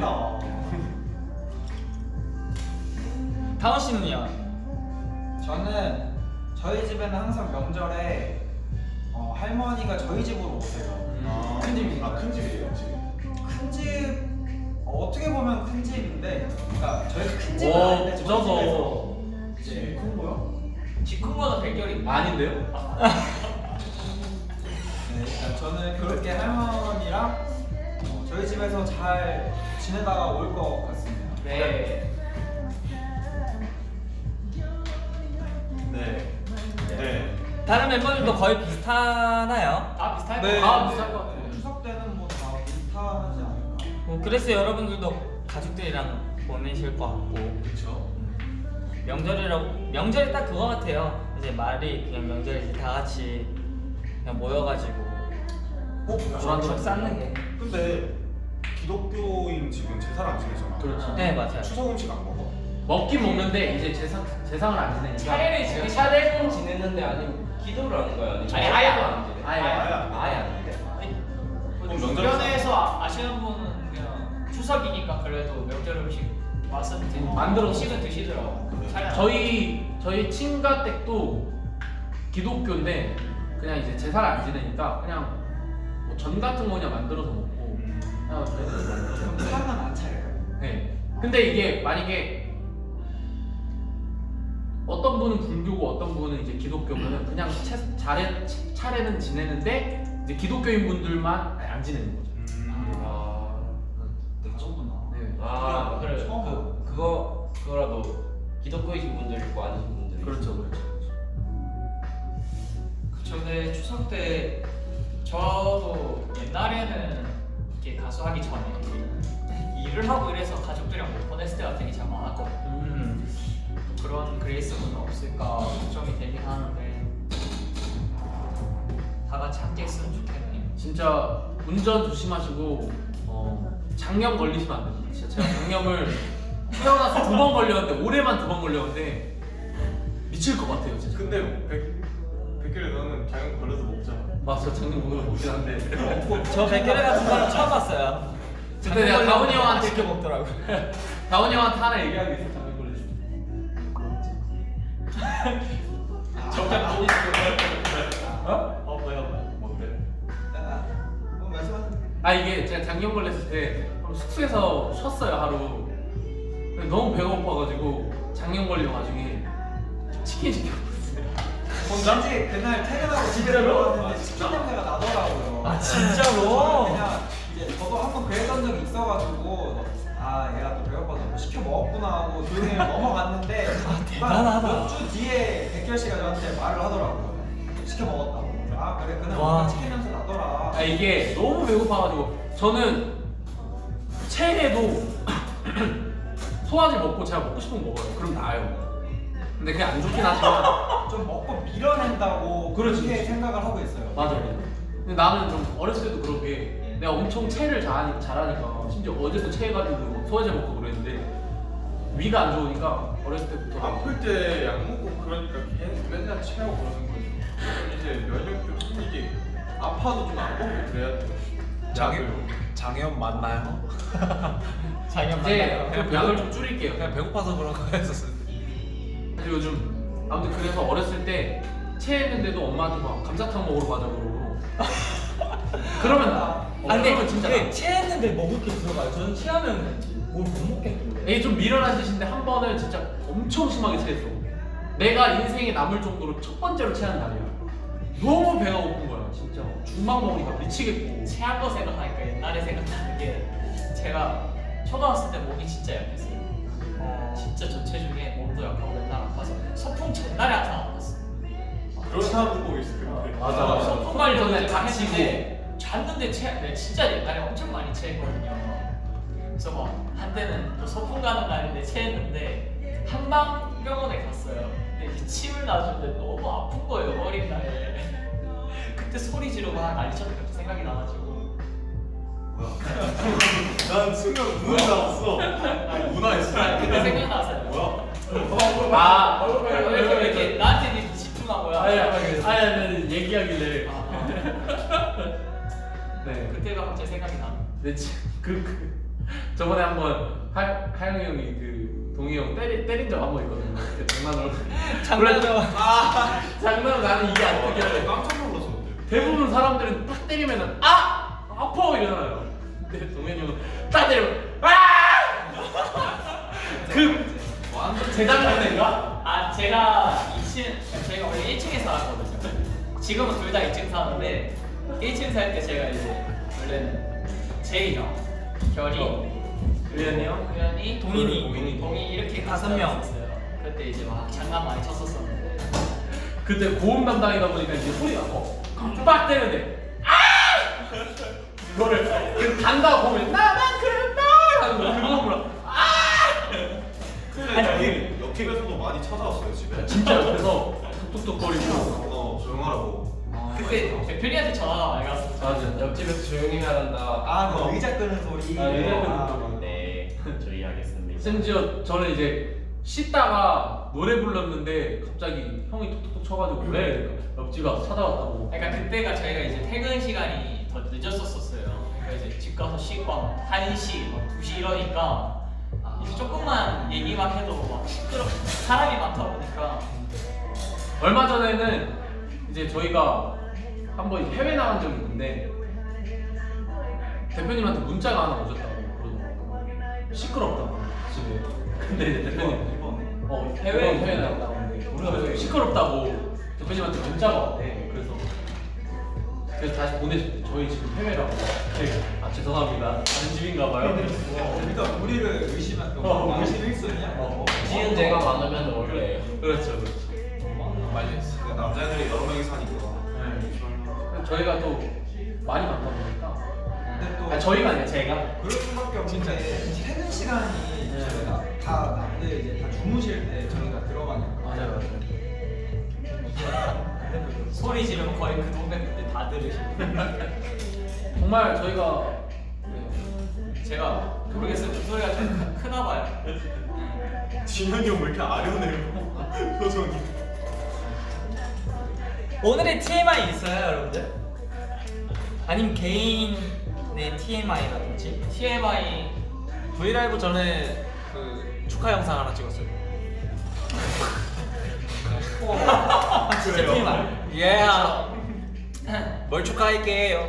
다원 씨는요? 저는 저희 집에는 항상 명절에 어, 할머니가 저희 집으로 오세요. 아, 큰 집이니까. 아, 큰 집이에요, 지금. 큰 집. 어, 떻게 보면 큰 집인데, 그러니까 저희가 큰 집은 와 아닌데 저희 집에서 이제 큰 거요? 지큰 거는 백결이. 아닌데요? 네, 일단 저는 그렇게 할머니랑 어, 저희 집에서 잘 지내다가 올 것 같습니다. 네. 네. 다른 멤버들도 거의 비슷하나요? 다 비슷할 네. 거 아. 비쌀 것 같아요. 추석 때는 뭐 다 비슷하지 않을까? 뭐 그래서 여러분들도 가족들이랑 보내실 것 같고 그렇죠. 명절이라고 명절이 딱 그거 같아요. 이제 말이 그냥 명절이지 다 같이 그냥 모여가지고 어, 추억 추억 쌓는 게. 근데 기독교인 지금 제사를 안 지내잖아. 그렇죠. 네 맞아요. 추석 음식 안 먹어? 먹긴 먹는데 이제 재상 재상을 안 지내니까. 차례를 지금 차례는 지냈는데 아니면 기도를 하는 거야? 아니, 아예 안- 안 지내? 아예 아예 안 아예 안 지내. 그럼 명절 주변에서 아- 아시는 분은 그냥 추석이니까 그래도 명절 음식 와서 드- 만들어서. 음식은 드시더라고. 차례 안 저희 저희 친가 댁도 기독교인데 그냥 이제 제사를 안 지내니까 그냥 뭐 전 같은 거 그냥 만들어서 먹고 그냥 저희는 먹고. 상은 안 차려요. 네. 근데 이게 만약에 어떤 분은 불교고 어떤 분은 이제 기독교면은 그냥 채, 차례, 차례는 지내는데 이제 기독교인 분들만 안 지내는 거죠. 음. 아, 다르구나. 네. 아 그래. 처음 그 그거 그거라도 기독교이신 분들 있고 아니신 분들. 그렇죠, 그렇죠. 그쵸, 근데 추석 때 저도 옛날에는 이렇게 가수 하기 전에 일을 하고 이래서 가족들이랑 못 보냈을 때가 되게 참 많았거든요. 음. 그런 그레이스는 없을까 걱정이 되긴 하는데 다 같이 함께 했으면 좋겠네요. 진짜 운전 조심하시고 어, 장염 걸리시면 안 됩니다. 진짜 제가 장염을 태어나서 두 번 걸렸는데 올해만 두 번 걸렸는데 미칠 것 같아요, 진짜. 근데 백 백결이 너는 작은 걸려서 먹잖아. 맞아, 장염 먹으면 먹긴 한데. 저 백개를 같은 사람 처음 봤어요. 근데 내가 다운이 형한테 이렇게 먹더라고. 다운이 형한테 하나 얘기하기 있어, 장염. 정답 보고 어? 어 뭐야 뭐야. 뭔데? 아, 뭐 말씀하세요. 아 이게 제가 장염 걸렸을 때 숙소에서 쉬었어요 하루. 근데 너무 배가 고파가지고 장염 걸려 가지고 치킨 시켜 먹었어요. 혼자? 왠지 그날 퇴근하고 집에 들어갔는데 치킨 냄새가 나더라고요. 아, 진짜로? 그냥 이제 저도 한 번 그랬던 적이 있어가지고 아 얘가 또 배고파서 뭐 시켜 먹었구나 하고 조용히 넘어갔는데 아, 대단하다. 몇주 뒤에 백결 씨가 저한테 말을 하더라고요. 시켜 먹었다고. 아 그래 그날 와. 뭔가 치킨 냄새 나더라. 아 이게 너무 배고파가지고 저는 체내도 소화제 먹고 제가 먹고 싶은 거 먹어요. 그럼 나아요. 근데 그게 안 좋긴 하지만 좀 먹고 밀어낸다고 그렇지, 그렇게 그렇지. 생각을 하고 있어요. 맞아요. 근데 나는 좀 어렸을 때도 그렇게 내가 엄청 체를 잘하니, 잘하니까 심지어 어제도 체해가지고 소화제 먹고 그랬는데 위가 안 좋으니까 어렸을 때부터 아플 때 약 먹고 그러니까 계속 맨날 체하고 그러는 거죠. 이제 면역도 생기게 아파도 좀 안 먹고 그래야. 장애 약을. 장애염 맞나요? 장염 이제 맞나요? 좀 약을 좀 줄일게요. 그냥 배고파서 그런 거였었어요. 근데 요즘 아무튼 그래서 어렸을 때 체했는데도 엄마한테 막 감자탕 먹으러 가자 그러고 그러면 나 어, 아 근데 그러면 진짜 그게 나. 체했는데 먹을 게 들어가요. 저는 체하면 뭘 못 먹겠는데. 이게 좀 미련한 짓인데 한 번은 진짜 엄청 심하게 체했어 내가 인생에 남을 정도로 첫 번째로 체한 날이야 너무 배가 고픈 거야 진짜 죽만 먹으니까 미치겠고 체한 거 생각하니까 옛날에 생각나는 게 제가 초등학생 때 몸이 진짜 약했어요. 진짜 전체 중에 몸도 약하고 맨날 아파서 소풍 전날에 항상 아팠어. 그런 사람도 꼭 있을 텐데. 맞아, 맞아. 소풍 가려고 다치고 잤는데 체, 내가 진짜 옛날에 엄청 많이 체했거든요. 그래서 뭐 한때는 또 소풍 가는 날인데 체했는데 한방 병원에 갔어요. 근데 이제 침을 놔주는데 너무 아픈 거예요 어린 나이에. 그때 소리 지르고 막 난리 쳤는데 그 생각이 나가지고 난 순간 문화 나왔어. 문화했어. 아, 그때 생각나서요. 뭐야? 아 왜 이렇게, 나한테 집중한 거야? 아니 아니 아니 아니 얘기하길래 아, 아. 네 그때가 갑자기 생각이 나. 근데 지- 그, 그 저번에 한번 하, 하영이 형이 그 동희 형 때리, 때린 적 한 번 있거든요 그때 장난으로 장난으로. 아 장난으로 나는 이게 안 되길래 깜짝 놀랐어. 대부분 사람들은 딱 때리면은 아 아파 이러잖아요. 근데 동현이 형은 딱 때리면 아그 재작년인가? 아 제가 2층 저희가 원래 1층에 살았거든요. 지금은 둘 다 2층 사는데 1층 살 때 제가 이제 원래는 제이 형, 결이, 의현이 형? 우연이, 동인이. 동인이, 동이 이렇게 다섯 명. 그때 이제 막 장난 많이 쳤었었는데 그때 고음 담당이다 보니까 이제 소리가 커. 빡 때리는데 아! 그거를 그 단다 보면 나만 그랬다 하는 거 그거 몰라. 아니 역행에서도 많이 찾아왔어요 집에. 진짜 옆에서 톡톡톡거리고 어 조용하라고. 그때 대표님한테 전화가 많이 갔어요. 맞아. 옆집에서 조용히 해야 한다. 아, 그 의자 끄는 소리. 아, 의자 끄는 아, 소리. 네, 조의하겠습니다. 심지어 저는 이제 씻다가 노래 불렀는데 갑자기 형이 톡톡톡 쳐가지고 왜 이러니까 옆집가 찾아왔다고 그러니까 그때가 저희가 이제 퇴근 시간이 더 늦었었어요. 그러니까 이제 집 가서 씻고 한 1시, 막 2시 이러니까 이제 조금만 얘기만 해도 막 시끄럽 사람이 많다 보니까 얼마 전에는 이제 저희가 한 번 해외 나간 적이 있는데 대표님한테 문자가 하나 오셨다고 그러더라고요 시끄럽다고 집에 근데 이제 대표님 어 해외 해외 나갔다는데 우리가 시끄럽다고 대표님한테 문자가 왔대 그래서 그래서 다시 보내줬대 저희 지금 해외라고 네. 아 죄송합니다 다른 집인가 봐요 그러니까 우리를 의심한 거. 어, 의심 일순이야? 어. 지은 죄가 많으면 원래 그렇죠 그렇죠 많이 했어. 남자애들이 여러 명이 사니까. 네. 저희가 또 많이 많다 보니까 근데 또 아 저희가 아니라 제가 그럴 수밖에 없는 게 퇴근 시간이 저희가 다 남들 이제 다 주무실 때 저희가 들어가니까 맞아요 맞아요 소리 지르면 거의 그 동네 분들 다 들으시고 정말 저희가 제가 모르겠어요. 그 소리가 좀 크- 크나 봐요. 진현이 형 왜 이렇게 아련해요? 표정이. 오늘의 TMI 있어요, 여러분들? 아니면 개인의 TMI라든지? TMI 브이라이브 전에 그 축하 영상 하나 찍었어요. 아, 진짜 TMI. 예. 뭘 축하할게요.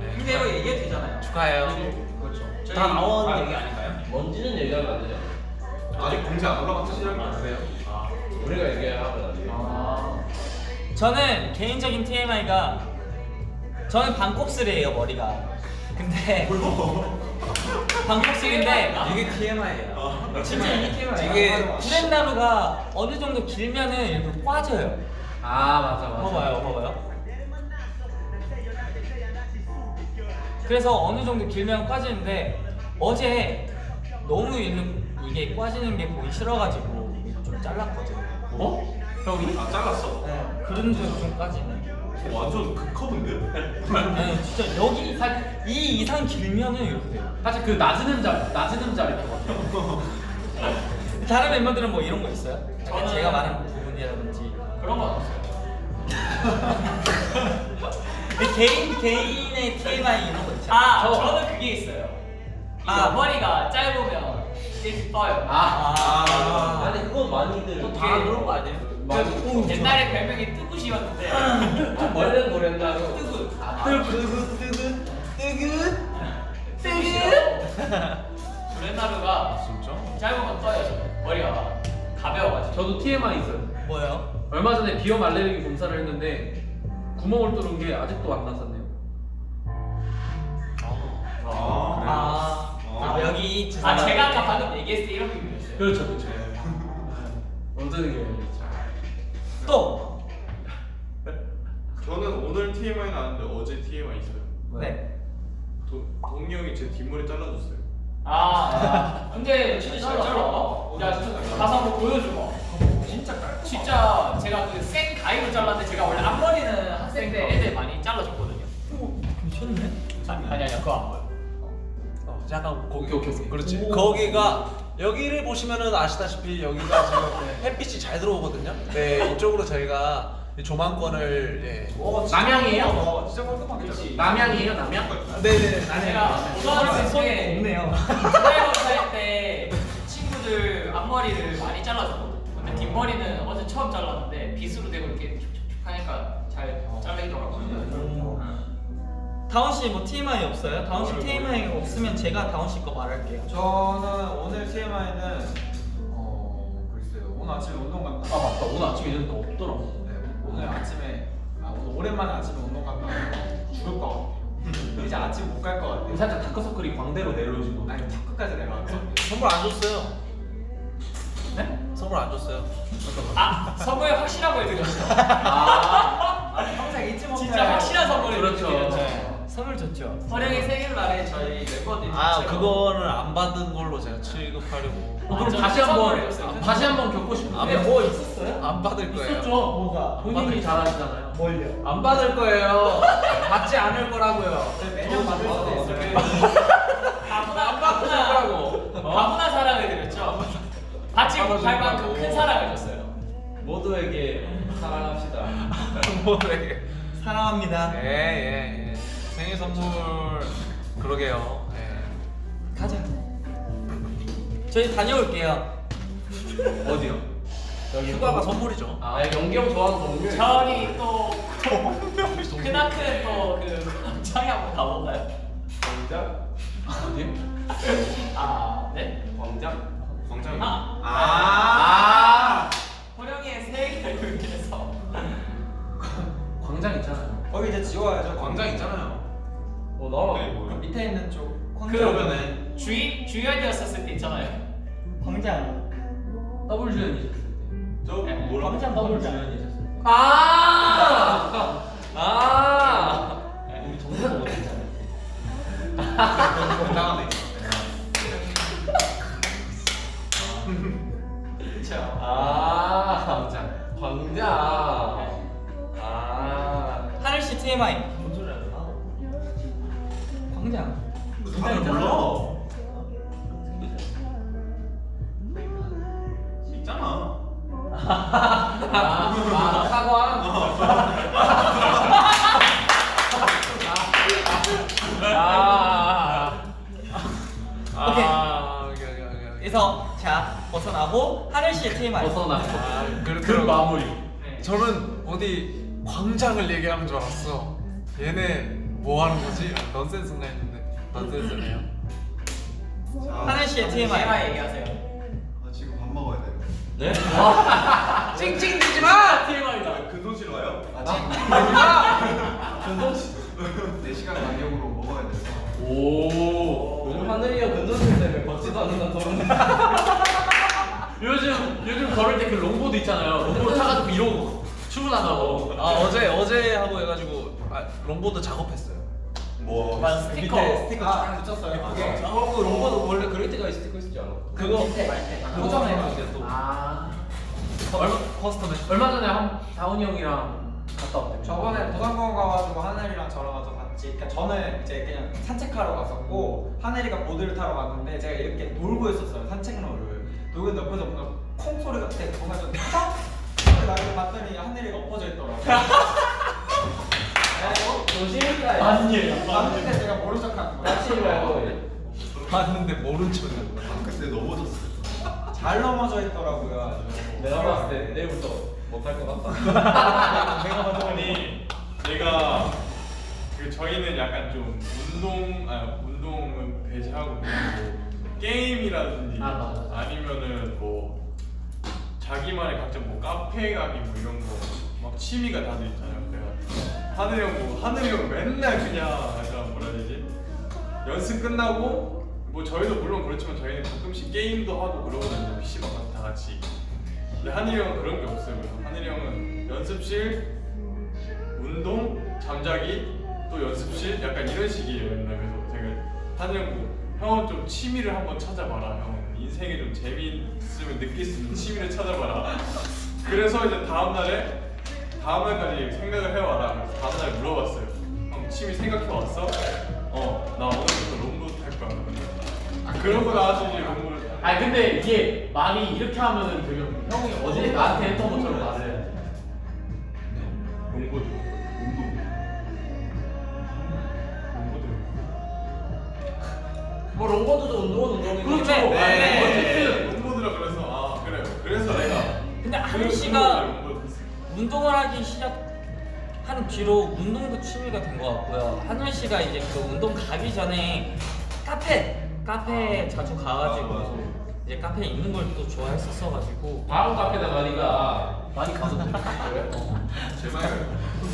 네, 근데 이거 얘기해도 되잖아요. 축하해요. 그렇죠 저희 다 나온 아, 얘기 아닌가요? 뭔지는 얘기하면 안 되죠. 아직 공지 안거 아세요? 아, 우리가 얘기하면 안 돼요. 아, 저는 개인적인 TMI가 저는 반곱슬이에요 머리가. 근데 반곱슬인데 이게 TMI야. 진짜 이게 TMI. 이게 브랜나루가 어느 정도 길면은 이렇게 빠져요. 아 맞아 맞아. 봐봐요, 봐봐요. 그래서 어느 정도 길면 빠지는데 어제 너무 이게 빠지는 게 보기 싫어가지고 좀 잘랐거든. 어? 형이? 아 잘랐어? 네, 그런 빠지네. 어, 완전 극커브인데? 네, 진짜 여기 살- 이 이상 길면은 이렇게 돼요. 사실 그 낮은 음자 낮은 음자 이렇게 봐. 다른 멤버들은 뭐 이런 거 있어요? 저는- 제가 말한 부분이라든지 그런 건 없어요. 근데 개인 개인의 TMI 이런 거 있잖아요. 아, 저- 저 는 그게 있어요. 이 아. 머리가 짧으면 이렇게 떠요. 아. 아, 아니 그건 많이들 어떻게- 아 그런 거 아니에요? 옛날에 별명이 뜨굿이었는데 좀 원래는 뭐랬나요? 뜨굿. 아, 뜨그 뜨그 뜨그 브레나루가 진짜? 짧으면 떠요. 저는. 머리가 가벼워가지고. 저도 TMI 있어요. 뭐요? 얼마 전에 비염 알레르기 검사를 했는데 구멍을 뚫은 게 아직도 안 났었네요. 아, 아, 아 여기 주사 아 제가 아까 때. 방금 얘기했을 때 이런 기분이었어요. 그렇죠, 그렇죠. 어떤 게 또 저는 오늘 TMI 나왔는데 어제 TMI 있어요. 네. 도, 동이 형이 제 뒷머리 잘라줬어요. 아, 근데 진짜 잘 잘라. 야, 진짜 가서 한번 보여줘봐. 진짜 깔. 진짜 제가 그 생 가위로 잘랐는데 제가 원래 앞머리는 학생 때 애들 많이 잘라줬거든요. 미쳤네. 아니 아니 아니 그거 안 보여. 어, 약간 거기 오케이, 오케이, 오케이. 그렇지. 오. 거기가 여기를 보시면은 아시다시피 여기가 지금 햇빛이 잘 들어오거든요. 네 이쪽으로 저희가 이 조망권을 예. 남양이에요? 어, 진짜 깔끔하게 그렇지. 남양이에요, 남양? 네네. 제가 고등학생 때 없네요. 스타일업할 때 친구들 앞머리를 많이 잘라줬거든. 근데 뒷머리는 어제 처음 잘랐는데 빗으로 대고 이렇게 촉촉촉 하니까 잘 잘리더라고요. 응. 다운 씨 뭐 TMI 없어요? 다운 씨 TMI 없으면 제가 다운 씨 거 말할게요. 저는 오늘 TMI는 어 글쎄요 오늘 아침에 운동 갔다. 아 맞다, 오늘 아침에 이랬는데 없더라고. 네, 오늘 아침에 아 오늘 오랜만에 아침에 운동 갔다 와서 죽을 것 같아요. 이제 아침 못 갈 것 같아요. 살짝 다크서클이 광대로 내려오신 거. 아니 턱끝까지 내려왔어. 선물 안 줬어요. 네? 선물 안 줬어요. 아 선물 확실하고 해드렸어. 아, 평생 잊지 못할. 진짜 확실한 선물을 그렇죠. 드렸죠. 네. 선물 줬죠. 허령이 생일날에 저희 멤버들이 아 그거는 안 받은 걸로 제가 취급하려고. 어, 그럼 저 다시 한번 선물이었어요. 다시 한번 겪고 싶은데. 아, 뭐 있었어요? 안 받을 거예요. 있었죠. 뭐가? 본인이 잘하시잖아요. 뭘요? 안 받을 거예요. 받지 않을 거라고요. 매년 받을 수도 있어요. 다문화 받을 다문화 거라고. 어? 다문화 사랑을 드렸죠. 받지 못할 만큼 큰 사랑을 줬어요. 모두에게 사랑합시다. 뭐래? 사랑합니다. 예, 예, 예. 생일 선물 그러게요. 예. 가자. 저희 다녀올게요. 어디요? 여기 휴가가 선물이죠. 아, 연기 형 좋아하는 동료. 저희 또 크나큰 또그 광장에 한번 가볼까요? 광장? 어디? 아 네? 광장? 광장이. 아 아. 호령이의 생일을 위해서 광장 있잖아요. 거기 이제 지워야죠. 광장 있잖아요. 어. 네, 뭐요? 밑에 있는 쪽. 그 주인 주연이었었을 때 있잖아요. 광장. 더블 주연이 있었을 때. 저 뭐라고? 광장 더블 광장. 주연이 있었을 때. 아. 아. 우리 정도 보고 있잖아요. 당당하네. 그렇죠. 아. 광장. 광장. 아. 하늘 씨 TMI. 광장. 다들 몰라. 있잖아. 아, 아 사과. 아. 오케이. 아, 오케이, 오케이, 오케이. 오케이. 그래서 자 벗어나고 하늘 씨의 TMI. 벗어나. 아, 그, 그 마무리. 네. 저는 어디 광장을 얘기하는 줄 알았어. 얘네 뭐 하는 거지? 아, 넌센스인가 했는데 넌센스네요. 하늘 씨의 TMI. 얘기하세요. 아, 지금 밥 먹어야 돼. 네? 찡찡 대지 마. TMI다. 근손실 와요? 네 시간 간격으로 먹어야 돼서. 오 요즘 하늘이 형 근손실 때문에 걷지도 않는다는 소문 요즘 요즘 걸을 때 그 롱보드 있잖아요. 롱보드 타가지고 이러고 출근한다고. 아 어제 어제 하고 해가지고 아, 롱보드 작업했어요. 뭐 맞아, 스티커. 스티커 쫙 붙였어요. 예쁘게. 어 롱보드 원래 그럴 때가 스티커 있었지 않아? 그거 포장해 이제 또 아 얼마 custom에 얼마 전에 한 다운이 형이랑 갔다 왔대요. 저번에 부산공원 가가지고 하늘이랑 저랑 가서 같이 그러니까 저는 이제 그냥 산책하러 갔었고 하늘이가 보드를 타러 갔는데 제가 이렇게 놀고 있었어요 산책로를 놀고 있는데 옆에서 뭔가 콩 소리가 되게 뭔가 좀 탁! 소리 나게 봤더니 하늘이가 엎어져 있더라고 아니에요. 봤는데 제가 모른 척한 거예요 봤는데 모른 척을. 그때 넘어졌어. 잘 넘어져 있더라고요 아주 내가 봤을 때 내일부터 못할 것 같다 아니 제가 그 저희는 약간 좀 운동 아 운동은 배제하고 그냥 뭐 게임이라든지 아, 맞아. 아니면은 뭐 자기만의 각자 뭐 카페 가기 뭐 이런 거 막 취미가 다들 있잖아요. 그래가 하늘이 형뭐 하늘이 형 맨날 그냥 약간 뭐라 해야 되지 연습 끝나고 뭐 저희도 물론 그렇지만 저희는 가끔씩 게임도 하고 그러거든요. PC방 가서 다 같이. 근데 한일이 형은 그런 게 없어요. 한일이 형은 연습실, 운동, 잠자기, 또 연습실 약간 이런 식이에요. 맨날 그래서 제가 한일 형 보고 형은 좀 취미를 한번 찾아봐라. 형은 인생에 좀 재미있으면 느낄 수 있는 취미를 찾아봐라. 그래서 이제 다음 날에 다음 날까지 생각을 해와라. 그래서 다음 날에 물어봤어요. 형 취미 생각해 왔어? 어, 나 오늘부터 롱보드 탈 거야. 아, 그러고 나서 이제 롱보드 탈 아니 근데 이게 말이 이렇게 하면은 되게 형이 어제 나한테 했던 것처럼 말해. 롱보드. 운동. 롱보드. 뭐 롱보드도 운동은 운동인데 그렇죠. 네. 네. 어쨌든 롱보드라 그래서 아 그래요. 그래서 내가 근데 그 씨가 롱보드 탔어. 운동을 하기 시작한 뒤로 운동도 취미가 된 것 같고요. 하늘 씨가 이제 그 운동 가기 전에 카페 카페 자주 가가지고 이제 카페에 있는 걸 또 좋아했었어가지고 다음 카페다가 네가 많이 가서 그래. 제발.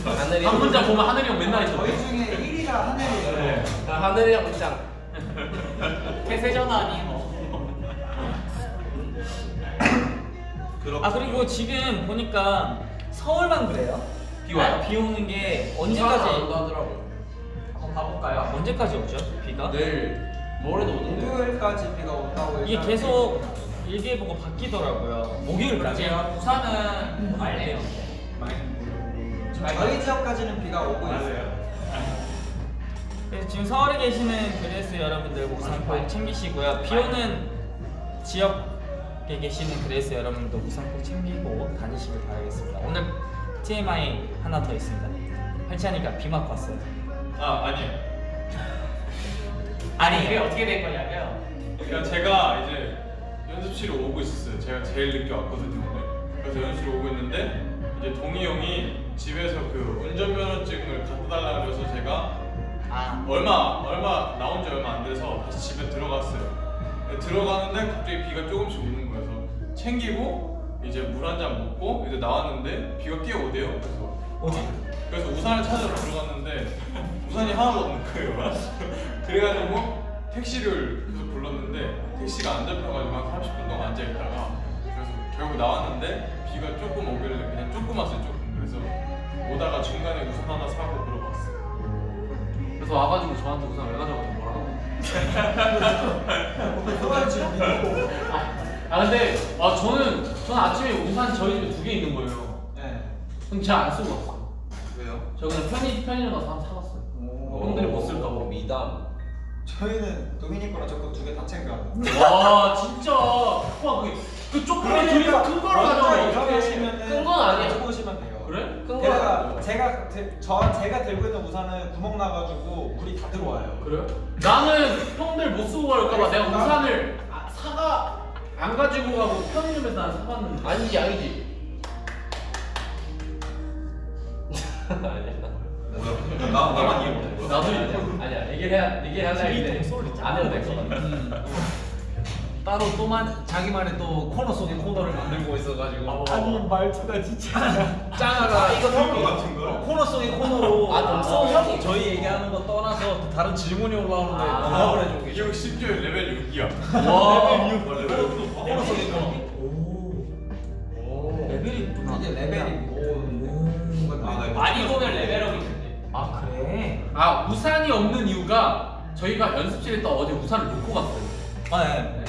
하늘이 한 문장 보면 하늘이 형 맨날 있어. 저희 중에 1위가 하늘이에요 하늘이 형 입장 태세전 아니에요. 아 그리고 지금 보니까 서울만 그래요? 비 와요? 비 오는 게안 언제까지 하더라고 한번 봐볼까요? 언제까지 오죠? 비가? 내일 모레도 오던데 목요일까지 비가 온다고 이게 일단 계속 일기예보가 바뀌더라고요. 목요일까지. 그러게요. 부산은 말네요. 저희 지역까지는 비가 오고 있어요 그래서 지금 서울에 계시는 그레이스 여러분들 우산 꼭 챙기시고요. 비 오는 지역 에 계시는 그레이스 여러분도 우산 꼭 챙기고 다니시길 바라겠습니다. 오늘 TMI 하나 더 있습니다. 활찬이가 비 맞고 왔어요. 아 아니요. 아니 이게 어떻게 된 거냐면 그러니까 제가 이제 연습실에 오고 있었어요. 제가 제일 늦게 왔거든요 오늘. 그래서 연습실에 오고 있는데 이제 동휘 형이 집에서 그 운전면허증을 갖다 달라 그래서 제가 아 얼마 얼마 나온 지 얼마 안 돼서 다시 집에 들어갔어요. 들어가는데 갑자기 비가 조금씩 오는 거여서 챙기고 이제 물 한 잔 먹고 이제 나왔는데 비가 꽤 오대요. 그래서? 그래서 우산을 찾으러 들어갔는데 우산이 하나도 없는 거예요. 그래가지고 택시를 계속 불렀는데 택시가 안 잡혀가지고 한 30분 동안 앉아 있다가 그래서 결국 나왔는데 비가 조금 오길래 그냥 조금 왔어요 조금. 그래서 오다가 중간에 우산 하나 사고 그러고 왔어요. 그래서 와가지고 저한테 우산 왜 가져가서 뭐라고? 아 근데 아 저는 저는 아침에 우산 저희 집에 두 개 있는 거예요. 제가 안 쓰고 왔어요. 왜요? 저 그냥 편의 편의점 가서 하나 사갔어요. 오. 형들이 못 쓸까 봐. 미담 저희는 동인이 거랑 저거 두 개 다 챙겨왔는데 와 진짜 와 그게 그 조그만 둘이서 큰 거를 가져가 이렇게 하시면은 큰건 아니야. 오시면 돼요 그래? 큰거 제가 들- 저 제가 들고 있는 우산은 구멍 나가지고 물이 다 들어와요. 그래요? 나는 형들 못 쓰고 갈까봐 내가 우산을 아, 사가 안 가지고 가고 편의점에서 난 사봤는데 아니지 아니지 아니야 나 나만 이해 못해. 나도 아니야 아니야 얘기를 해야 얘기를 하려 했는데 안 해도 될것 같아 음. 따로 또만 자기만의 또 코너 속의 코너를 만들고 있어가지고 아니 말투가 진짜 짱아가 이거 것 같은 거? 코너 속의 코너로 아, 동서 형이. 저희 얘기하는 거 떠나서 다른 질문이 올라오는데 아. 대답을 해주고 계셔. 이형 심지어 레벨 6이야. 코너 속의 코너. 레벨이 있구나. 이게 레벨이 뭐 아, 나 많이 보면 레벨업이 된대. 아 그래? 아 우산이 없는 이유가 저희가 연습실에 또 어제 우산을 놓고 갔어요. 아 네.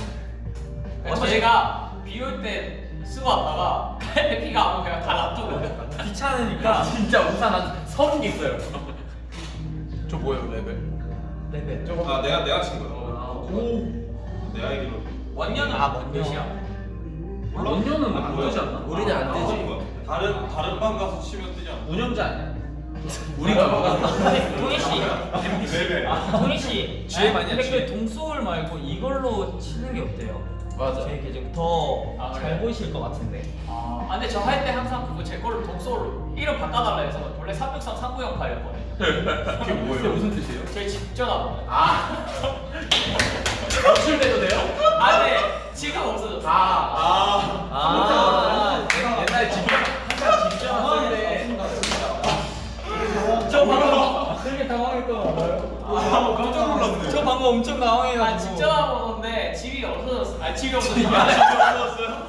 그러니까 저희가 비올 때 쓰고 왔다가 비가 안 오고 그냥 다 놔두고 귀찮으니까 진짜 우산 한 서른 개 있어요. 저 뭐예요 레벨? 레벨. 아 내가 내가 친 거야. 오. 내 아이디로. 원년은 아, 원년. 몇이야? 원년은 안 뜨지 않나? 우리는 안 뜨지. 거야. 다른 다른 방 가서 치면 뜨지 않아? 운영자 아니야? 우리가 토니 씨, 레벨. 토니 씨. GM 아니야 근데. 그 동소울 말고 이걸로 치는 게 어때요? 맞아. 제 계정 더잘 아, 그래요? 보이실 것 같은데. 아, 근데 저 할 때 항상 그거 제 걸로 독소로 이름 바꿔달라 해서 원래 363 3908이었거든요. 그게 뭐예요? 무슨 뜻이에요? 제 직전화번호. 아. 노출돼도 돼요? 아, 네. 지금 없어졌어. 아. 아 옛날 집 한참 집전 쓸때 저 방금 되게 당황했던 거 알아요? 아, 깜짝 놀랐네. 저 방금 엄청 당황해가지고. 아, 직전화번호인데 집이 없어졌어. 아, 집이 없어졌어.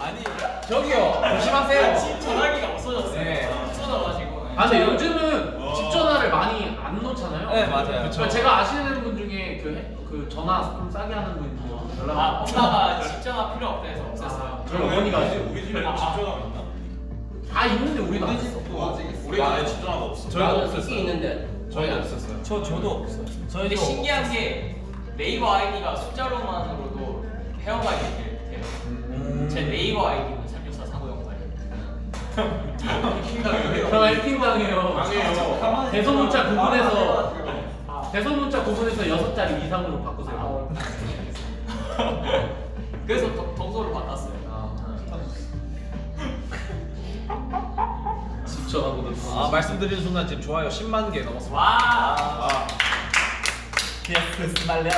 아니 저기요 조심하세요. 집 전화기가 없어졌어요. 네. 없어져가지고. 아 근데 요즘은 집 전화를 많이 안 놓잖아요. 네, 맞아요. 그러니까 제가 아시는 분 중에 그, 해- 그 전화 좀 싸게 하는 분 연락. 아, 엄마가 집 전화 필요 없다 해서 없앴어요. 그럼 어머니가 우리 집- 우리 집에 아. 집전화가 있나? 다 있는데 우리는 안 우리 했어. 집도 아직 있어. 우리가 아예 집전화가 없어. 저희도 없었어요. 있는데. 저희도 없었어요. 저 저도 없어요. 근데 저희도 신기한 게 네이버 아이디가 숫자로만 3908. 그럼 해킹 당해요. 당해요. 대소문자 구분해서 대소문자 구분해서 여섯 자리 이상으로 바꾸세요. 그래서 도- 동서를 바꿨어요. 집 전화보다 아 말씀드리는 순간 지금 좋아요 10만 개 넘었습니다. 와. 아, 예스 말려.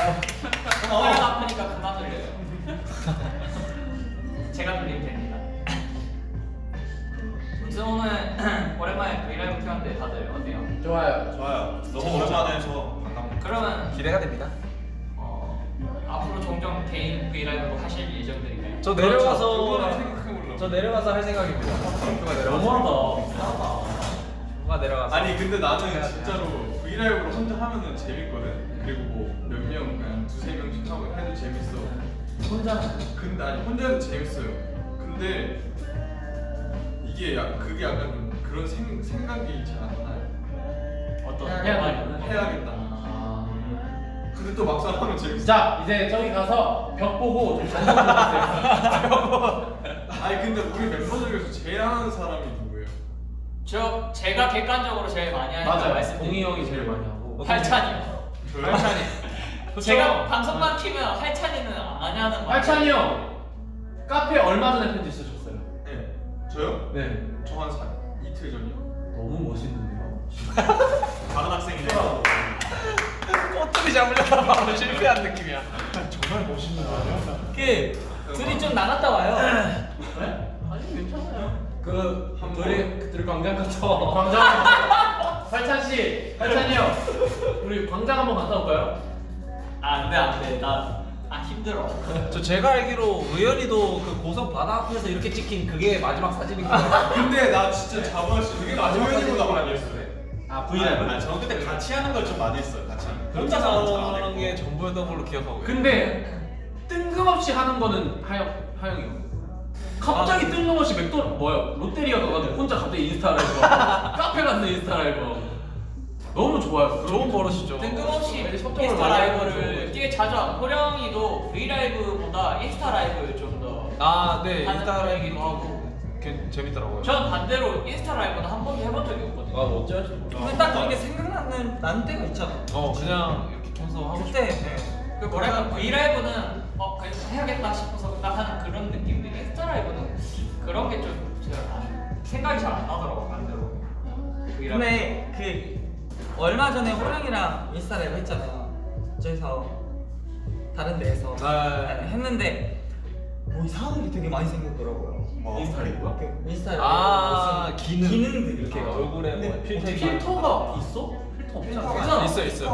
허리가 아프니까 그만 돌려요. 제가 됩니다. 그래서 오늘 오랜만에 브이라이브 켰는데 다들 어때요? 좋아요. 좋아요. 너무 오랜만에 해서 반갑네. 그러면 기대가 됩니다. 어, 앞으로 종종 개인 브이라이브로 하실 예정들인가요? 저 내려가서. 저 내려가서 할 생각입니다. 누가 내려가서 너무하다. 누가 내려가서 아니 근데 나는 진짜로 브이라이브로 혼자 하면은 재밌거든. 그리고 뭐 몇 명 그냥 두세 명씩 하고 해도 재밌어. 혼자 근데 아니 혼자 해도 재밌어요. 근데 이게 약 그게 약간 좀 그런 생, 생각이 잘 안 나요. 어떤 해야 영화를? 돼. 해야겠다. 아. 근데 또 막상 하면 재밌어. 자 이제 저기 가서 벽 보고 좀 잔소리 해주세요. 아니 근데 우리 멤버 중에서 제일 하는 사람이 누구예요? 저 제가 객관적으로 제일 많이 하는 거 맞아요. 말씀드릴게요. 동희 형이 제일 많이 하고. 할찬이요. 저요? 제가 방송만 키면 할찬이는 안 하냐는 말. 할찬이 형 카페 얼마 전에 편지? 네. 저요? 네. 저한 이틀 전이요. 너무 멋있는데요. 다른 학생이네. 꼬투리 잡으려다 바로 실패한 느낌이야. 정말 멋있는 거 아니야? 그 둘이 좀 나갔다 와요. 네? 아니 괜찮아요. 그한 둘이 둘이 광장 갔죠. 광장. 할찬 씨, 할찬이 형, 우리 광장 한번 갔다 올까요? 안돼 안돼 나 아 힘들어. 저 제가 알기로 의연이도 그 고성 바다 앞에서 이렇게 찍힌 그게 마지막 사진인 거예요. 근데 나 진짜 자부할 수 있는 게 마지막보다 많이 했어요. 아 아, 저 근데 같이 하는 걸 좀 많이 했어요. 같이. 혼자 혼자서는 잘안 나오는 했고. 게 전부였던 걸로 기억하고 있어요. 근데 뜬금없이 하는 거는 하영 하영이 형. 갑자기 뜬금없이 맥도 뭐야 롯데리아 가가지고 혼자 갑자기 인스타 라이브 하고, 카페 가서 인스타 라이브 하고. 너무 좋아요. 좋은 버릇이죠. 뜬금없이 네, 소통을 인스타 많이 하는 라이브를. 되게 자주 하고 호령이도 브이라이브보다 인스타 라이브를 좀 더. 아, 네. 하는 인스타 편이기도 하고. 그 재밌더라고요. 저는 반대로 인스타 라이브는 한 번도 해본 적이 없거든요. 아 어쩌지? 근데 딱 그렇게 생각나는 난 때가 있잖아. 어, 그냥 이렇게 켜서 하고 싶어. 그때 그 뭐랄까 브이라이브는 어 그냥 해야겠다 싶어서 딱 하는 그런 느낌인데 인스타 라이브는 그런 게 좀 제가 안- 생각이 잘 안 나더라고 반대로. 브이라이브. 근데 그 얼마 전에 호령이랑 인스타 라이브 했잖아요. 저기서 다른 데에서 네. 했는데 뭐 이상한 게 되게 많이 생겼더라고요. 뭐 인스타리그가? 이렇게 인스타에 아, 무슨 기능. 기능들 이렇게 아. 얼굴에 뭐 필터 필터가 있어? 필터 없잖아. 있어 있어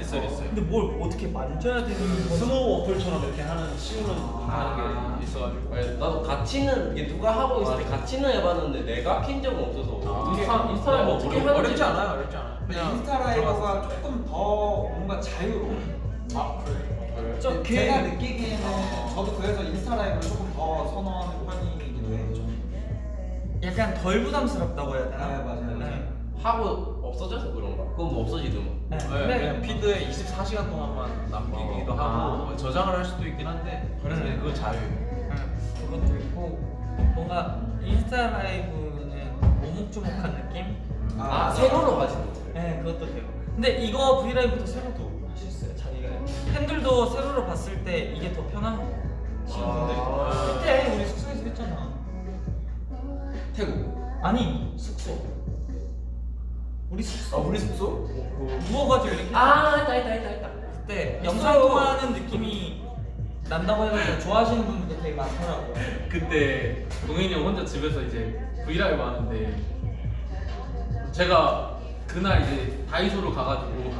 있어 있어. 근데 뭘 어떻게 만져야 되는 건지 스노우 어플처럼 이렇게 하는 씌우는 아. 하는 게 있어가지고. 아니, 나도 같이는 이게 누가 하고 있을 때 같이는 해봤는데 내가 킨 적은 없어서 어떻게 인스타- 인스타 라이브 어, 어떻게 어렵- 하는지 어렵지 않아요 어렵지 않아 요. 근데 인스타 라이브가 조금 더 뭔가 자유로워. 아 그래. 저 제가 그 느끼기에는 저도 그래서 인스타 라이브를 조금 더 선호하는 편이기도 해요. 저는. 약간 덜 부담스럽다고 해야 되나? 네, 맞아요. 네. 하고 없어져서 그런가? 그건 뭐 없어지더만 네. 네, 근데 그냥 피드에 24시간 동안만 남기기도 어. 하고 아. 뭐 저장을 할 수도 있긴 한데 그래서 음. 그건 자유예요. 응, 그것도 있고 뭔가 인스타 라이브는 오목조목한 느낌? 아, 세로로 가지고 네, 그것도 돼요. 근데 이거 브이라이브도 세로도 할수 있어요. 자기가 팬들도 세로로 봤을 때 이게 더 편하시는 분들 아. 그때 우리 숙소에서 했잖아. 태국 아니 숙소. 우리 숙소. 아 우리 숙소? 누워가지고 이렇게 아 있다 있다 있다 있다 그때. 영상 통화하는 느낌이 난다고 해가지고 좋아하시는 분들도 되게 많더라고요. 그때 동현이 형 혼자 집에서 이제 브이라이브 하는데 제가 그날 이제 다이소로 가가지고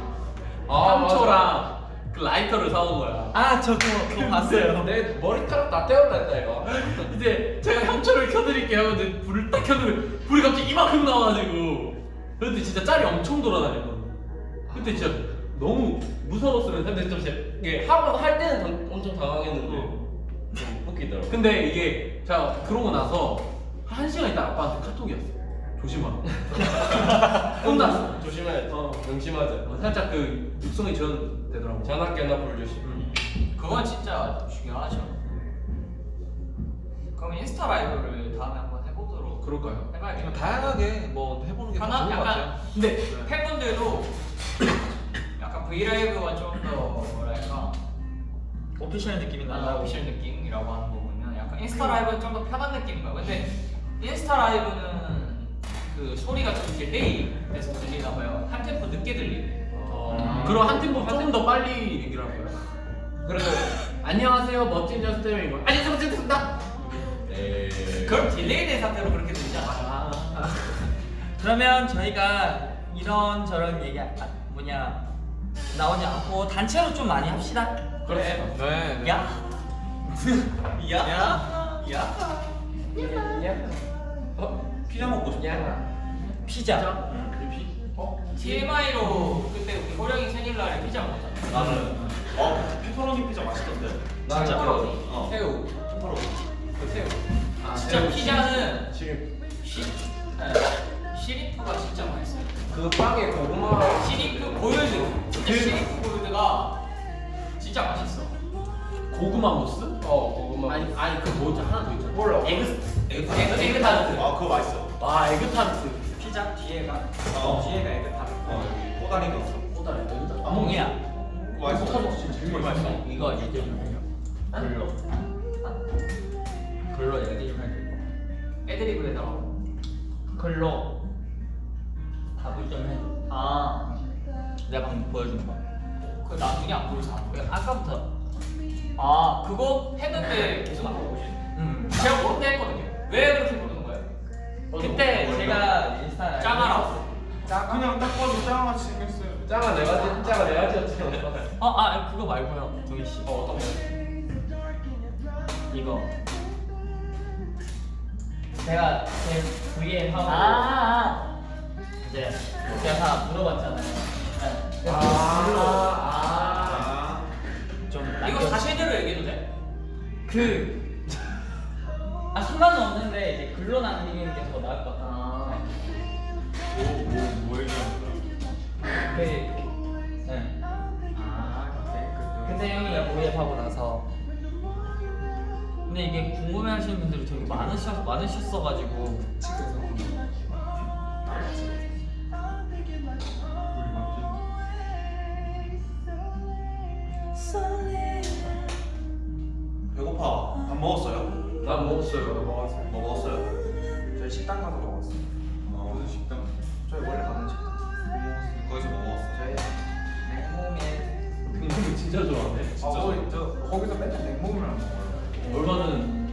아, 향초랑 그 라이터를 사온 거야. 아, 저 그거, 그거 봤어요. 내 머리카락 다 떼어라 했다 이거 이제 제가 향초를 켜드릴게요 하는데 불을 딱 켜두면 불이 갑자기 이만큼 나와가지고 근데 진짜 짤이 엄청 돌아다녔거든. 그때 진짜 너무 무서웠으면 근데 좀 제, 이게 하고 할 때는 당- 엄청 당황했는데 어. 좀 웃기더라고 근데 이게 제가 그러고 나서 한 시간 있다 아빠한테 카톡이 왔어. 조심하. 혼났어. 조심해야지 어. 명심하자 어, 살짝 그 육성이 지연되더라고. 전화 깨나 불 조심 음. 그건 진짜 중요하죠. 그럼 인스타 라이브를 다음에 한번 해보도록 그럴까요? 해봐야겠다. 다양하게 뭐 해보는 게 하나 좋은 것 같아요. 근데 팬분들도 약간 브이라이브가 좀더 뭐랄까 오피셜 느낌이 아, 난다고. 오피셜 느낌이라고 하는 거 보면 약간 인스타 라이브는 좀 더 편한 느낌인가 근데 인스타 라이브는 그 소리가 좀 delay 돼서 들리나 봐요 한 템포 늦게 들리네 어, 그럼 한 템포 조금 더 빨리 얘기를 할 거야. 그래도 안녕하세요 멋진 거. 아니 잘못했습니다. 에... 그럼 delay 된 상태로 그렇게 들리지 않아요 그러면 저희가 이런 저런 얘기 아, 뭐냐 나오지 않고 단체로 좀 많이 합시다. 그래 네. 네. 야, 야, 야. 야, 어? 피자 먹고 싶어. 피자. TMI로 그때 우리 호령이 생일날에 피자 먹었잖아 나는 어 페퍼로니 피자 맛있던데. 나 진짜? 페퍼로니 어. 새우 페퍼로니. 그 새우 아, 진짜 피자는 지금 시, 네, 시리프가 진짜 맛있어요 그 빵에 고구마 시리프 골드 진짜 시리프 골드가 진짜 맛있어 고구마 무스? 어 고구마 아니 아니 그 뭐지 하나 더 있잖아. 몰라 에그 에그, 에그, 에그 타르트 아 그거 맛있어. 아 에그 타르트. 피자 뒤에가 어. 뒤에가 애들 다. 어 여기 꼬다리가 있어. 꼬다리 에그 타르트. 몽이야. 그거 맛있어. 타르트 진짜 정말 맛있어. 이거 얘기 좀 해요. 글로. 글로 얘기 좀 해줘. 애드립을 해달라고 글로 답을 좀 해줘. 아 내가 방금 보여준 거. 그 나중에 안안 보여 아까부터. 아 그거 했는데 계속 안 보고 싶어 음. 제가 그렇게 했거든요 왜 그렇게 거예요? 그때 제가 인스타 짱하라고 그냥 딱 봐도 짱같이 생겼어요. 짱아 내가 지- 짱아 내가 지었잖아 어, 아 그거 말고요, 동희 씨. 어 어떤 거? 이거. 제가 제 VM 하고 아, 이제 제가 다 물어봤잖아요. 네. 아, 아. 좀 아. 이거 남겨- 사실대로 얘기해도 돼? 그. 아 상관은 없는데 이제 글로 남기는 게더 나을 것 같아. 뭐뭐 얘기하는 거야? 그. 네. 아 근데 형이 모의하고 나서. 근데 이게 궁금해하시는 분들이 되게 많으셔 많으셨어가지고. 배고파. 밥 먹었어요? 난 먹었어요 먹었어요. 뭐 먹었어요? 저희 식당 가서 먹었어요. 어, 무슨 식당? 저희 원래 가는 식당. 거기서 뭐 먹었어? 저희 냉모밀. 이거 진짜 좋아하네. 아, 저희 저 거기서 맨날 냉모밀만 먹어요. 얼마는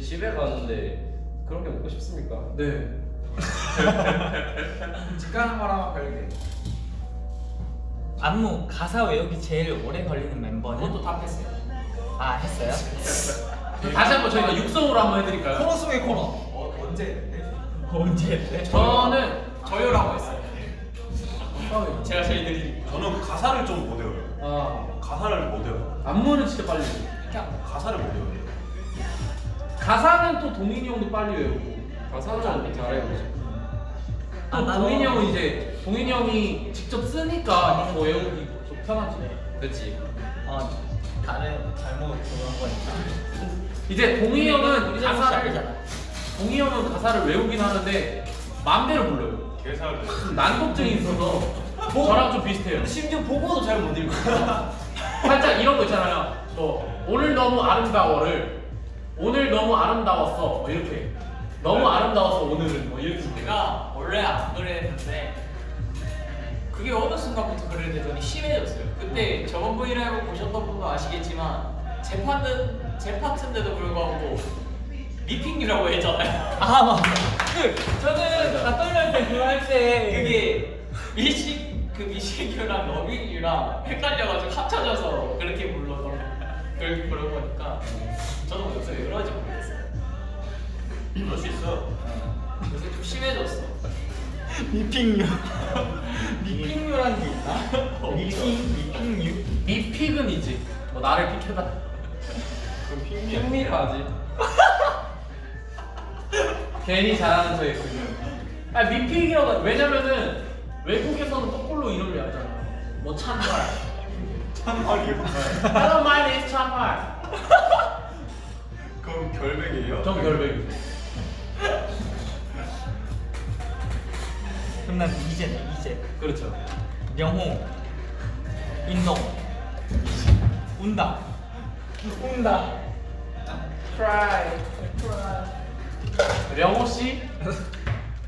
집에 가는데 그런 게 먹고 싶습니까? 네. 집 가는 거랑 별개. 안무 가사 외우기 제일 오래 걸리는 멤버는? 그것도 답했어요. 아 했어요? 다시 한번 저희가 육성으로 한번 해드릴까요? 코너 속의 코너. 어, 언제? 언제 했대? 저는 저요라고 했어요. 어, 제가 제일 느리고. 저는 가사를 좀 못 외워요. 아 가사를 못 외워요. 안무는 진짜 빨리. 그냥 가사를 못 외워요. 가사는 또 동인이 형도 빨리 외우고 가사는 잘해보죠. 또 아, 나도- 동인이 형은 이제 동인이 형이 직접 쓰니까 더 외우기 좀 편하지 그렇지. 어 다른 잘못 그런 거니까 이제 동인이 형은 우리 잘못이 가사를 아니잖아. 동인이 형은 가사를 외우긴 하는데 마음대로 불러요 개사를 좀 난독증이 있어서 저랑 좀 비슷해요 심지어 보고도 잘 못 읽고. 살짝 이런 거 있잖아요. 뭐 오늘 너무 아름다워를 오늘 너무 아름다웠어 뭐 이렇게 너무 아름다웠어 오늘은 뭐 이렇게 제가 원래 안 그랬는데 그게 어느 순간부터 그랬더니 심해졌어요. 그때 저번 브이라이브 보셨던 분도 아시겠지만 제 파트 제 파트인데도 불구하고 미핑이라고 했잖아요. 아 맞아 그 저는 다 떨릴 때 그거 할 때 그게 미식 그 미식이랑 너빈이랑 헷갈려가지고 합쳐져서 그렇게 불러서 그렇게 그런 거니까 저도 요새 왜 그런지 모르겠어요. 그럴 수 있어. 요새 좀 심해졌어. 미핑류 미핑류라는 게 있나? 미핑 미핑류 미픽은 이지 뭐 나를 픽해다 그럼. 흥미를 하지. 괜히 잘하는 척 했군요 아 미픽이라고 왜냐면은 외국에서는 거꾸로 이름을 알잖아. 뭐 찬말 참말이요. Hello my name is 찬말 그럼 결백이에요? 정 결백이 그럼 난 이제네 이제 그렇죠. 영호 인동. 운다. 운다. Cry 령호 씨?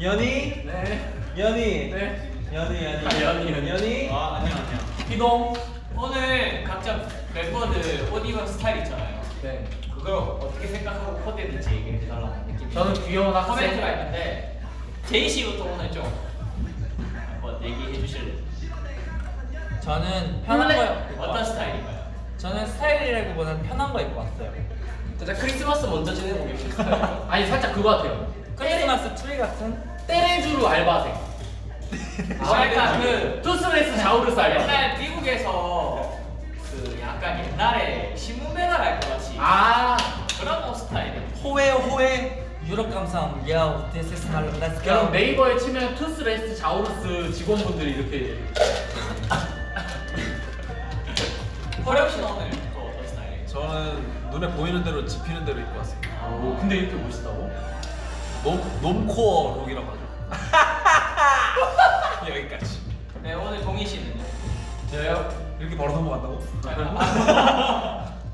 연희, 네. 연희, 네. 연희, 아, 연희, 연희. 연희. 아 아니야 아니야. 기동. 오늘 각자 멤버들 옷 입은 스타일 있잖아요. 네. 그걸 어떻게 생각하고 코디했는지 얘기해 달라는 느낌. 저는 귀여운 학생. 코멘트가 있는데 제이 씨부터 오늘 좀 한번 얘기해 주실래요? 저는 편한 거 입고 어떤. 스타일인가요? 저는 스타일이라기보다는 편한 거 입고 왔어요 진짜 크리스마스 먼저 지내고 계신 스타일. 아니 살짝 그거 같아요. 크리스마스 트리 같은 뚜레쥬르 알바생. 아, 약간 그 Tous Les Jours 알바생. 옛날 미국에서 그 약간 옛날에 신문 배달할 것 같이 아. 그런 옷 스타일이에요. 호에 호에 유럽 감성 Yo, this is my let's go 여러분 네이버에 치면 Tous Les Jours 직원분들이 이렇게 허령 씨는 오늘 또 어떤 스타일이에요? 저는 눈에 보이는 대로 집히는 대로 입고 왔습니다. 뭐 근데 이렇게 멋있다고? 놈 놈코어 룩이라고 하죠. 여기까지. 네 오늘 동희 씨는요? 저요? 이렇게 바로 넘어간다고?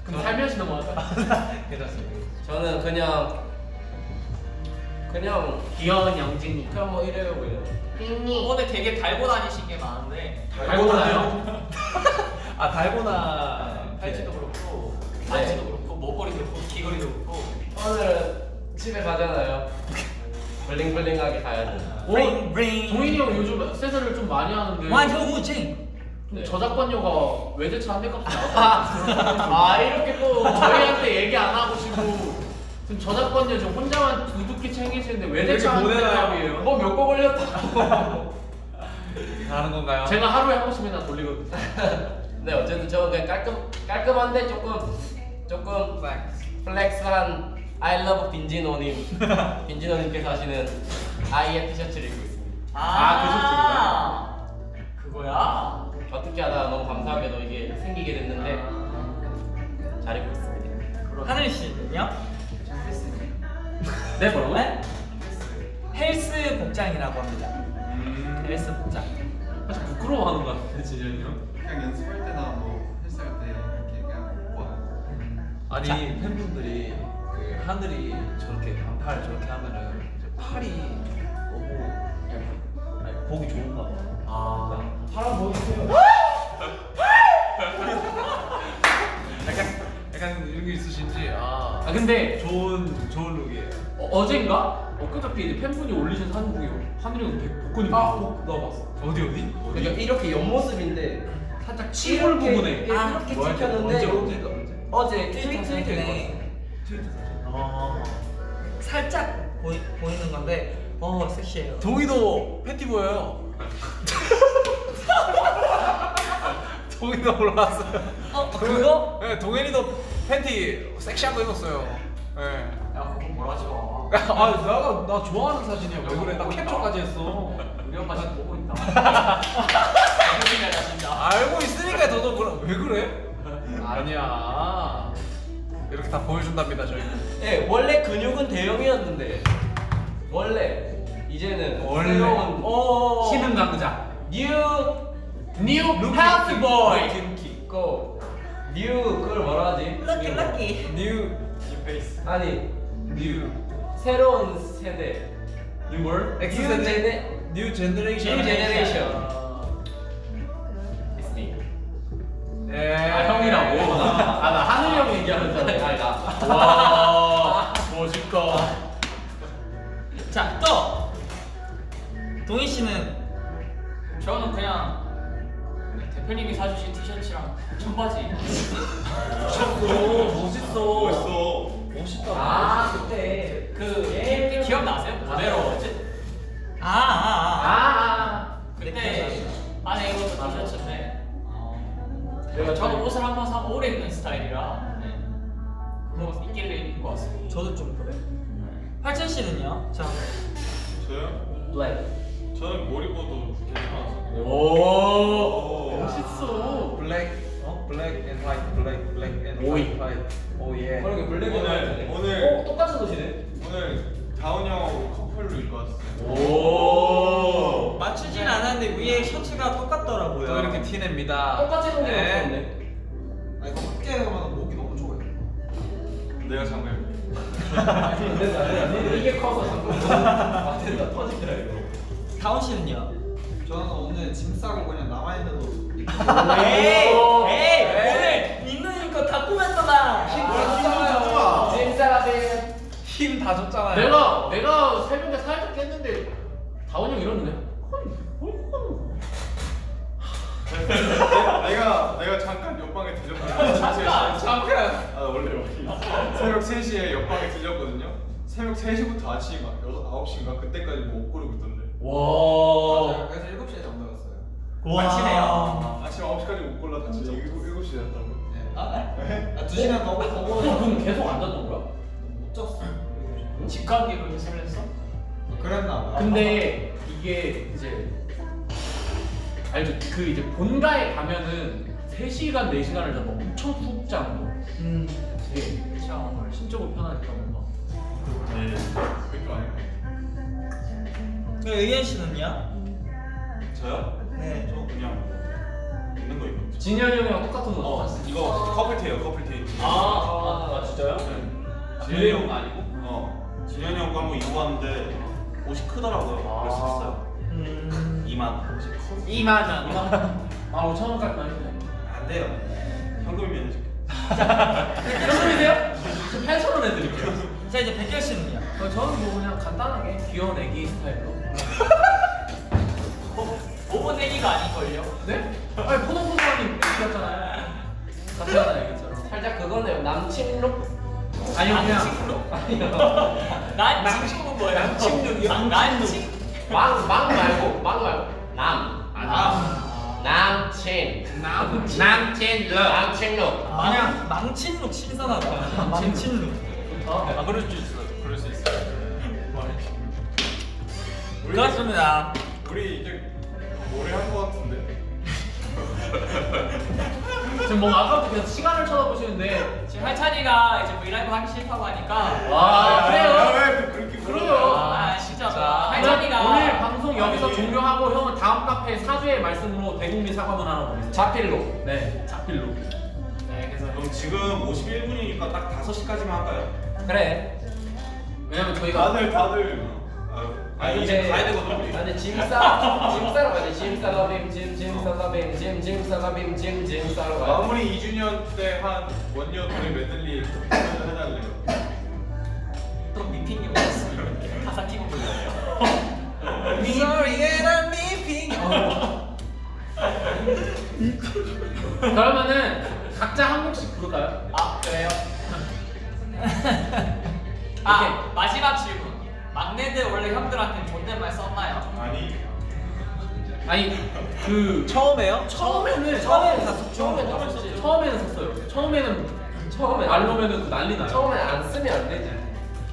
그럼 살며시 넘어갈까? 괜찮습니다. 저는 그냥 그냥 귀여운 영진이. 그냥 뭐 이래요 그냥. 오늘 되게 달고 다니신 게 많은데 달고나요? 아 달고나 팔찌도 그렇고 네. 반지도 그렇고 목걸이도 그렇고 귀걸이도 그렇고 오늘은 집에 가잖아요. 블링블링하게 가야죠. 오, Bring, bring. 동인이 형 요즘 액세서리를 좀 많이 하는데 완효무진 근데 네. 저작권료가 외제차 한 대값 아 이렇게 또 저희한테 얘기 안 하고 시고 지금 저작권료 좀 혼자만 두둑히 챙기시는데 외제차 한 이렇게 보내나요? 대값이에요 뭐몇 거 걸렸다고. 가는 건가요? 제가 하루에 한 번씩 맨날 돌리거든요 네 어쨌든 저는 그냥 깔끔 깔끔한데 조금 조금 플렉스한 I love 빈지노님 빈지노님께서 하시는 아이의 티셔츠를 입고 있습니다. 아, 그거야? 어떻게 하다 너무 감사하게도 이게 생기게 됐는데 잘 입고 있습니다. 하늘 씨는요? 네 뭐라고? 네? 헬스 복장이라고 합니다 음. 헬스 복장 살짝 부끄러워하는 것 같은데 진현이 형 그냥 연습할 때나 뭐 헬스 할 때 이렇게 그냥 입고 와요. 아니 팬분들이 그 하늘이 저렇게 반팔 저렇게 하면은 이제 팔이 너무 약간 아니, 보기 좋은가 봐. 아 파란 보여주세요. 약간 약간 이런 게 있으신지 아 아 근데 좋은 좋은 룩이에요. 어, 어젠가 엊그저께 이제 팬분이 올리신 사진 중에 하늘이 형 백- 복근이 아, 어, 나 봤어. 어디 어디? 그러니까 이렇게 옆모습인데 살짝 치골 부분에 이렇게, 이렇게 뭐할 때? 찍혔는데 언제, 여기가 언제? 어제 트위터 트위터에 사진에 트위터 사진. 아. 살짝 보이, 보이는 건데 어 섹시해요. 동이도 팬티 보여요. 동이도 올라왔어요. 어 그거? 네, 동현이도 팬티 섹시한 거 입었어요. 네. 야 그거 뭐라 하지 마. 아, 나가 나 좋아하는 사진이야. 왜 그래? 나 캡처까지 했어. 우리 엄마 지금 보고 있다. 알고 있으니까 더더 그래. 왜 그래? 아니야. 이렇게 다 보여준답니다 저희. 예, 원래 근육은 대형이었는데 원래 이제는 원래. 새로운 어. 신흥 강자. new new health boy. 고. new 그걸 뭐라 하지? lucky new. lucky. new 아니 new 새로운 세대. new X 세대 new generation. new generation. 예. 아 형이라고. 아 나 하늘 형 얘기하는 줄 알았어. 아니 나. 와 멋있다. 자 또. 동희 씨는 저는 그냥 대표님이 사주신 티셔츠랑 청바지. 오 멋있어. 멋있어. 멋있다. 아 그때 그 예. 기, 기억나세요? 모델로지? 아아 아. 아. 그때 안에 입었던 티셔츠인데 어, 내가 저도 옷을 한 번 사면 오래 입는 스타일이라 네. 그거 있길래 입고 왔어요. 저도 좀 그래. 활천 씨는요? 자 저요? black. 저는 뭘 입어도 괜찮았어요. 오. 오. 멋있어. black 어 black and white black black and 오이. white. oh yeah. 그러게 black 오늘 오늘 어 똑같은 옷이네. 오늘 다운 형하고 커플로 입고 왔어요. 오. 맞추진 않았는데 위에 셔츠가 똑같더라고요. 또 이렇게 티냅니다. 똑같이 생긴 네. 아 이거 가면 목이 너무 좋아요. 내가 장갑. 이게 커서 자꾸 맞는다 터지더라 이거. 다운 씨는요? 저는 오늘 짐 싸고 그냥 남아 있는 옷. 에이 오. 에이 에이. 오늘 있는 거다 꾸몄잖아. 힘들었잖아요. 짐사라빈. 힘다 줬잖아요. 내가 내가 새벽에 살짝 깼는데 다원 형 이러는데. 내가 내가 잠깐 옆방에 들렸거든요. 잠깐 잠깐. 아 원래 여기 새벽 3시에 옆방에 들렸거든요. 새벽 3시부터 아침 6, 9시인가 그때까지 뭐옷 고르고 있던데. 와. 그래서 7시에 잠 들었어요. 맞히네요. 아침 9시까지 못 골라 다 진짜 7, 7시 잤다고. 네. 아, 네? 아, 2시간 더더형 먹어서 그럼 계속 안 잤던 거야? 못 잤어. 집 가기로 해설을 했어? 그랬나 봐. 근데 이게 이제 알죠? 그 이제 본가에 가면은 3시간, 4시간을 자고 엄청 푹 자는 거. 음. 되게 정말 심적으로 편하니까 뭔가. 네. 그게 좀 아닐까. 그 의현 씨는요? 저요? 네. 저 그냥 있는 거 입었죠. 진현이 형이랑 똑같은 거 어. 이거 커플티예요 커플티. 아, 아, 아, 진짜요? 네. 진현이 형 아니고? 어 진현이 형 거 한번 입어봤는데 옷이 크더라고요. 그래서 샀어요. 음. 2만. 2만 원. 아, 5천 원까지만 해주세요. 안 돼요. 현금이면 해줄게. 현금이세요? 8천 원 해드릴게요. 자 이제 백결 씨는요? 어, 저는 뭐 그냥 간단하게 귀여운 애기 스타일로. 오버내기가 아닐걸요? 네? 아니 포동포동하니 애기였잖아요. 같이 하나 애기처럼. 살짝 그거네요. 남친 룩. 아니요 그냥. 남친룩? 난친룩은 뭐예요? 남친룩이요? 아, 난친? 망, 망 말고, 망 말고. 남. 아. 남친. 남. 남친룩. 남친룩. 그냥 망친룩 신선하다. 망친룩. 아 그럴 수 있어. 그럴 수 있어. 그렇습니다. 우리 이제 오래 한 거 같은데. 지금 뭔가 아까부터 계속 시간을 쳐다보시는데. 지금 할찬이가 이제 브이라이브 하기 싫다고 하니까 와 그래요? 왜 그렇게 그래요. 아 진짜 자, 할찬이가 오늘 방송 여기서 아니. 종료하고 형은 다음 카페에 사죄의 말씀으로 대국민 사과문 하나 보내세요. 자필로. 네, 자필로. 네 그래서 그럼 지금 51분이니까 딱 5시까지만 할까요? 그래. 왜냐면 저희가 다들 다들 아, 아 이제 가야 되거든. 아니 짐 싸, 짐 싸러 가야 돼. 짐 싸러 빔, 짐, 짐 싸러 빔, 짐, 짐 싸러 빔, 짐, 짐 싸러 가야 돼. 마무리 2주년 때 한 원년 노래 메들리 해달래요. 미핑이 오셨으면 가사 끼고 불러요. Sorry and I'm leaving. 그러면은 각자 한 곡씩 부를까요? 아 그래요? 아 마지막 질문. 막내들 원래 형들한테 존댓말 썼나요? 아니 아니 그 처음에요? 처음에는 처음에는 다 썼죠. 처음에는 다 썼지. 처음에는 썼어요. 처음에는 처음에 알로면은 그 난리 나요. 처음에 안 쓰면 안 되지.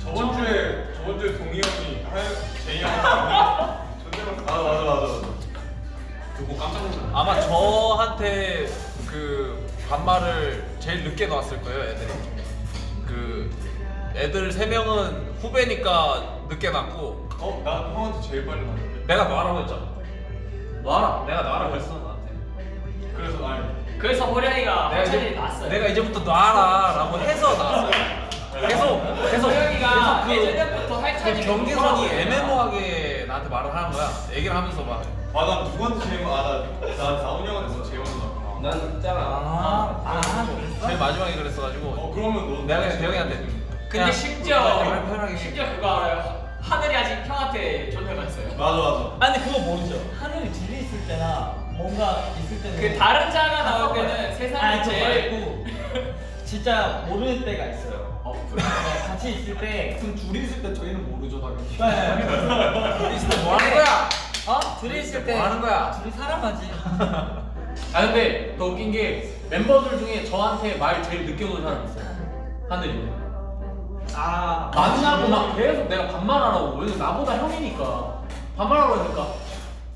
저번 주에 저번 주에 동희 형이 하얀 제이 형이 존댓말 맞아 맞아 맞아. 그거 깜짝 놀랐어. 아마 저한테 그 반말을 제일 늦게 놨을 거예요, 애들이. 그 애들 세 명은 후배니까 늦게 놨고 어? 나 형한테 제일 빨리 나왔는데 내가 놔라고 했잖아. 놔라. 내가 놔라고 했어 나한테. 그래서 아니 그래서 호령이가 내가 이제 났어요. 내가 이제부터 놔라 라고 해서 나왔어요. 계속 계속 호령이가 계속 예전부터 그, 할차지 그 경계선이 애매모호하게 나한테 말을 하는 거야. 얘기를 하면서 막. 아난 누구한테 제일 아나나 나훈이 형한테 제일 먼저 나왔구나 난 있잖아. 아, 아, 그랬어? 제일 마지막에 그랬어가지고 어 그러면 너 내가 그냥 대형이한테. 근데 심지어 편하게. 심지어 그거 알아요? 하늘이 아직 형한테 존댓말 했어요. 맞아 맞아 아니 그거 모르죠. 하늘이 둘이 있을 때나 뭔가 있을 때는 그 다른 자가 나올 때는 세상이 아니 저 제일 말고 진짜 모르는 때가 있어요. 어, 네, 같이 있을 때 그럼 둘이 있을 때 저희는 모르죠 당연히. 네. 둘이 있을 때 뭐 하는 거야? 어? 둘이 있을 때 뭐 하는 거야? 둘이 사람하지. 아 근데 더 웃긴 게 멤버들 중에 저한테 말 제일 늦게 오는 사람 있어요. 하늘이. 아 만나고 막 계속 내가 반말하라고. 왜냐면 나보다 형이니까 반말하라고 하니까.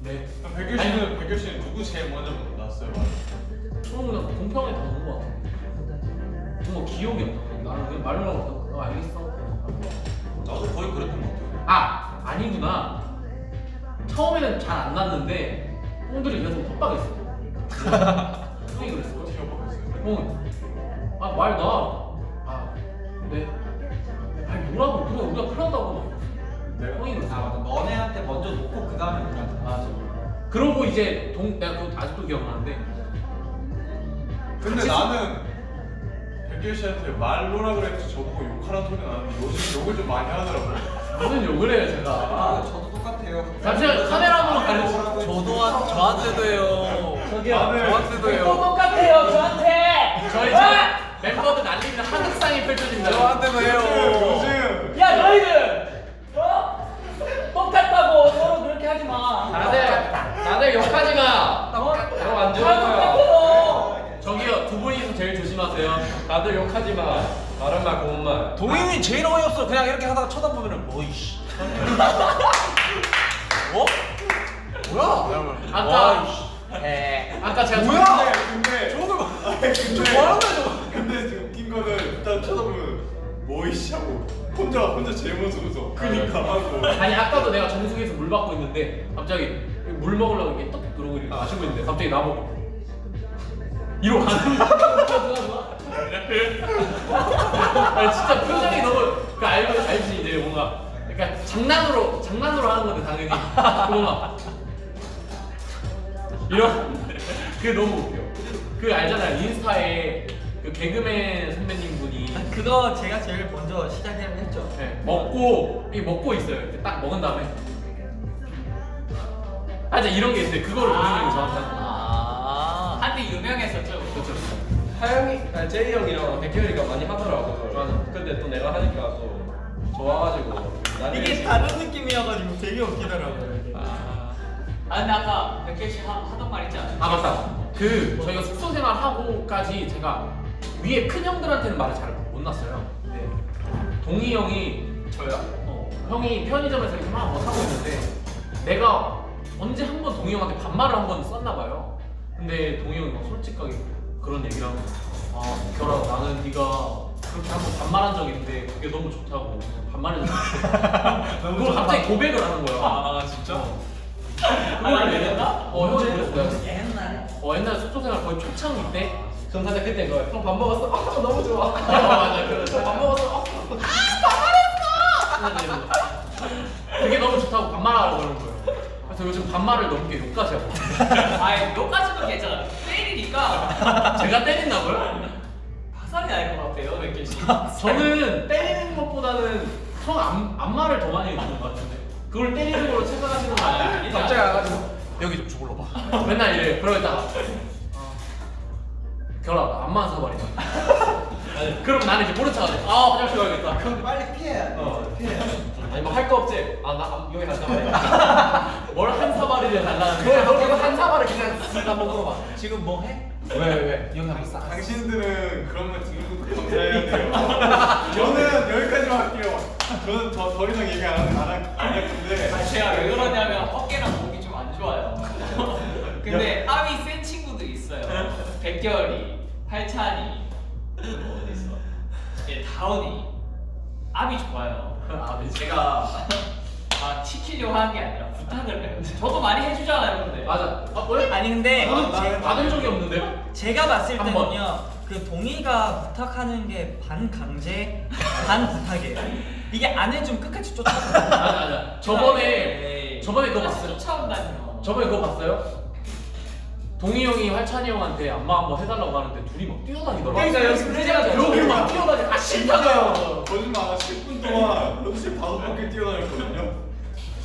네. 백규 씨는 백규 씨는 누구 제일 먼저 나왔어요? 저는 그냥 공평하게 다 오는 거 같아. 뭔가 기억이 안 나. 나는 그냥 말을 하고 어, 알겠어. 나도 거의 그랬던 것 같아. 아 아니구나. 처음에는 잘 안 났는데 형들이 계속 협박했어. 형이 그랬을 걸. 어떻게 협박했어요? 형, 아, 말 나. 아, 네. 아니, 뭐라고, 그래, 우리가 큰일 난다고. 내가? 형이. 아 맞아. 너네한테 먼저 놓고 그 다음에 우리한테. 맞아. 그러고 이제 동, 내가 그거 아직도 기억나는데. 근데 나는 백규 씨한테 말로라 그랬지 저보고 욕하라는 소리 나는데 요즘 욕을 좀 많이 하더라고 무슨 욕을 해요, 아 제가. 저도 똑같아요. 잠시만, 카메라 한번 가려주세요. 저도 한- 저한테도 해요. 저기요. 저한테도 또 해요. 똑같아요 저한테. 저희 지금 멤버들 난리는 한흑상이 펼쳐진다. 저한테도 해요. 요즘 야 너희들 어? 똑같다고 서로 그렇게 하지 마. 다들 다들 욕하지 마. 어? 다 거야. 똑같아. 저기요, 두 분이서 제일 조심하세요. 다들 욕하지 마. 바른 말 고운 말. 동인이 제일 어이없어. 그냥 이렇게 하다가 쳐다보면은 뭐 이씨. 어? 뭐야? 아까- 와, 이씨. 아까 제가 뭐야? 근데 저거 봐. 근데 저 뭐하는 거야 저거? 근데 지금 웃긴 거는 일단 쳐다보면 뭐이씨 하고 혼자 혼자 제일 먼저 웃어 그니까 하고 아니 아까도 내가 정수기에서 물 받고 있는데 갑자기 물 먹으려고 이렇게 떡 그러고 이렇게 마시고 있는데 갑자기 나보고 이러고 가는 거야 아니 진짜 표정이 너무 그 알고 알지 이제 뭔가 그러니까 장난으로 장난으로 하는 건데 당연히 뭔가 이런 그게 너무 웃겨 그 알잖아요 인스타에 그 개그맨 선배님 분이 그거 제가 제일 먼저 시작을 했죠. 네, 먹고 이 먹고 있어요. 이렇게 딱 먹은 다음에 아, 이런 게 있어요. 그거를 보는 저한테 하는 거예요. 아. 한때 유명했었죠. 그렇죠. 하영이, 아, 제이 형이랑 백현이가 많이 하더라고. 맞아. 근데 또 내가 하니까 또 좋아가지고. 이게 다른 느낌이어가지고 되게 웃기더라고요. 아, 아 근데 아까 백개 씨 하- 하던 말 있지 않아요? 아 맞다. 그 저희가 숙소 생활 하고까지 제가 위에 큰 형들한테는 말을 잘못 놨어요. 근데 동희 형이 저요? 어, 형이 편의점에서 이렇게 막뭐 사고 있는데 내가 언제 한 번 동희 형한테 반말을 한 번 썼나 봐요. 근데 동희 형이 막 솔직하게 그런 얘기를 하고 아 결아 나는 네가 그렇게 한 번 반말한 적이 있는데 그게 너무 좋다고 반말해줬어. 그걸 갑자기 고백을 하는 거야. 아 진짜? 어. 아, 나 그랬나? 어 형이 그랬어. 내가 옛날에. 어 옛날 숙소 생활 거의 초창기 때. 전 사실 그때 그거 형밥 먹었어? 아 너무 좋아. 어 맞아 그래. 밥 먹어서 어, 아 반말했어. 그게 너무 좋다고 반말하라고 그러는 거예요. 그래서 요즘 반말을 넘게 욕까지 하고. 아니 너까지도 괜찮아. 때리니까 제가 때린다고요? 화살이 날 것 같아요 백개 씨. 저는 때리는 것보다는 형 안, 안마를 더 많이 해주는 것 같은데 그걸 때리는 걸로 생각하시는 거 아니에요? 갑자기 와가지고 여기 좀 죽을러 봐. 맨날 이래 그러고 있다가 결혼 안마 사버리자 그럼 나는 이제 모른 척하지 아 화장실 가야겠다 그럼 빨리 피해야 돼. 어. 피해. 아니 뭐 할 거 없지? 아나 여기 한 사발해. 뭘한 사발이를 달라는 그래 너 이거 한 사발을 그냥 쓱 한번 물어봐. 지금 뭐 해? 왜 왜? 여기 한번 싹. 당신들은 그런 말 듣는 것도 감사해야 돼요. 저는 여기까지만 할게요. 저는 더, 더 이상 얘기 안 할- 안 할- 안할 건데. 아, 제가 왜 그러냐면 어깨랑 목이 좀 안 좋아요. 근데 압이 센 친구들이 있어요. 백결이, 팔찬이, 그리고 어디 있어? 예, 다운이 압이 좋아요. 아, 제가 막 시키려고 하는 게 아니라 부탁을 해요. 저도 많이 해주잖아요, 근데. 맞아 아 왜? 아니 근데 저는 제- 받은 적이 없는데요? 제가 봤을 한 번. 때는요 그 동의가 부탁하는 게 반 강제 반 부탁이에요 이게 안 해주면 끝까지 쫓아가요 맞아 맞아 저번에 에이, 저번에 그거 봤어요? 쫓아온다니요. 저번에 그거 봤어요? 동희 형이 활찬이 형한테 안마 한번 해달라고 하는데 둘이 막 뛰어다니더라고 그러니까 여기 그러잖아요. 여기 막 뛰어다니 아 싫다고요 거짓말 안 10분 동안 록시 다섯 바퀴 뛰어다녔거든요.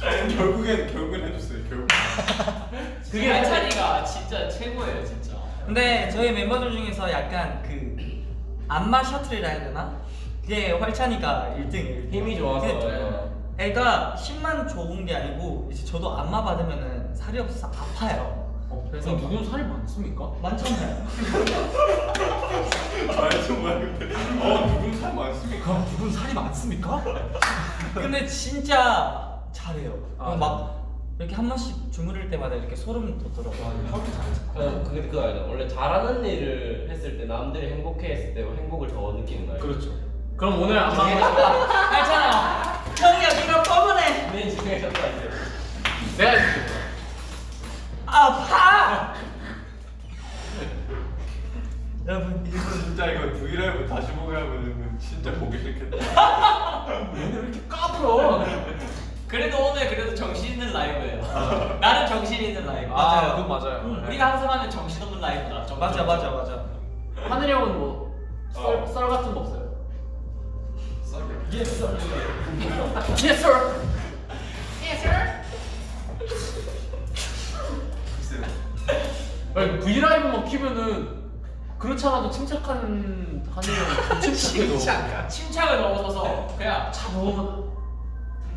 결국엔 결국엔 해줬어요. 결국. 그게 할찬이가 진짜 최고예요, 진짜. 근데 저희 멤버들 중에서 약간 그 안마 셔틀이라 해야 되나? 그게 활찬이가 1등이에요 힘이 좋아서. 애가 힘만 좋은 게 아니고 이제 저도 안마 받으면은 살이 없어서 아파요 그래서 누군 살이 많습니까? 많잖아요 말좀 뭐야 근데. 어 누군 살 많습니까? 누군 살이 많습니까? 근데 진짜 잘해요. 아, 막 이렇게 한 번씩 주무를 때마다 이렇게 소름 돋더라고요. 그 그게 그거 알죠? 원래 잘하는 일을 했을 때 남들이 행복해했을 때 행복을 더 느끼는 거예요. 그렇죠. 그럼 오늘 안마 한번 알잖아 형이 여기가 뻐근해. 내 인생에 셨다 이제. 내가 해줄게 아파! 여러분 이분 진짜 이거 브이라이브 다시 보게 하면은 진짜 보기 싫겠다. 얘네 왜 이렇게 까불어 그래도 오늘 그래도 정신 있는 라이브예요. 나는 정신 있는 라이브. 아, 그건 맞아요. 응. 우리가 항상 하는 정신 없는 라이브다. 정- 맞아 맞아 맞아. 하늘이 형은 뭐? 썰, 썰 같은 거 없어요? yes Yes sir 아니, 브이라이브만 키면은 그렇지 않아도 침착한 하늘이 형 침착해도. 침착을 넘어서서 그냥 차 너무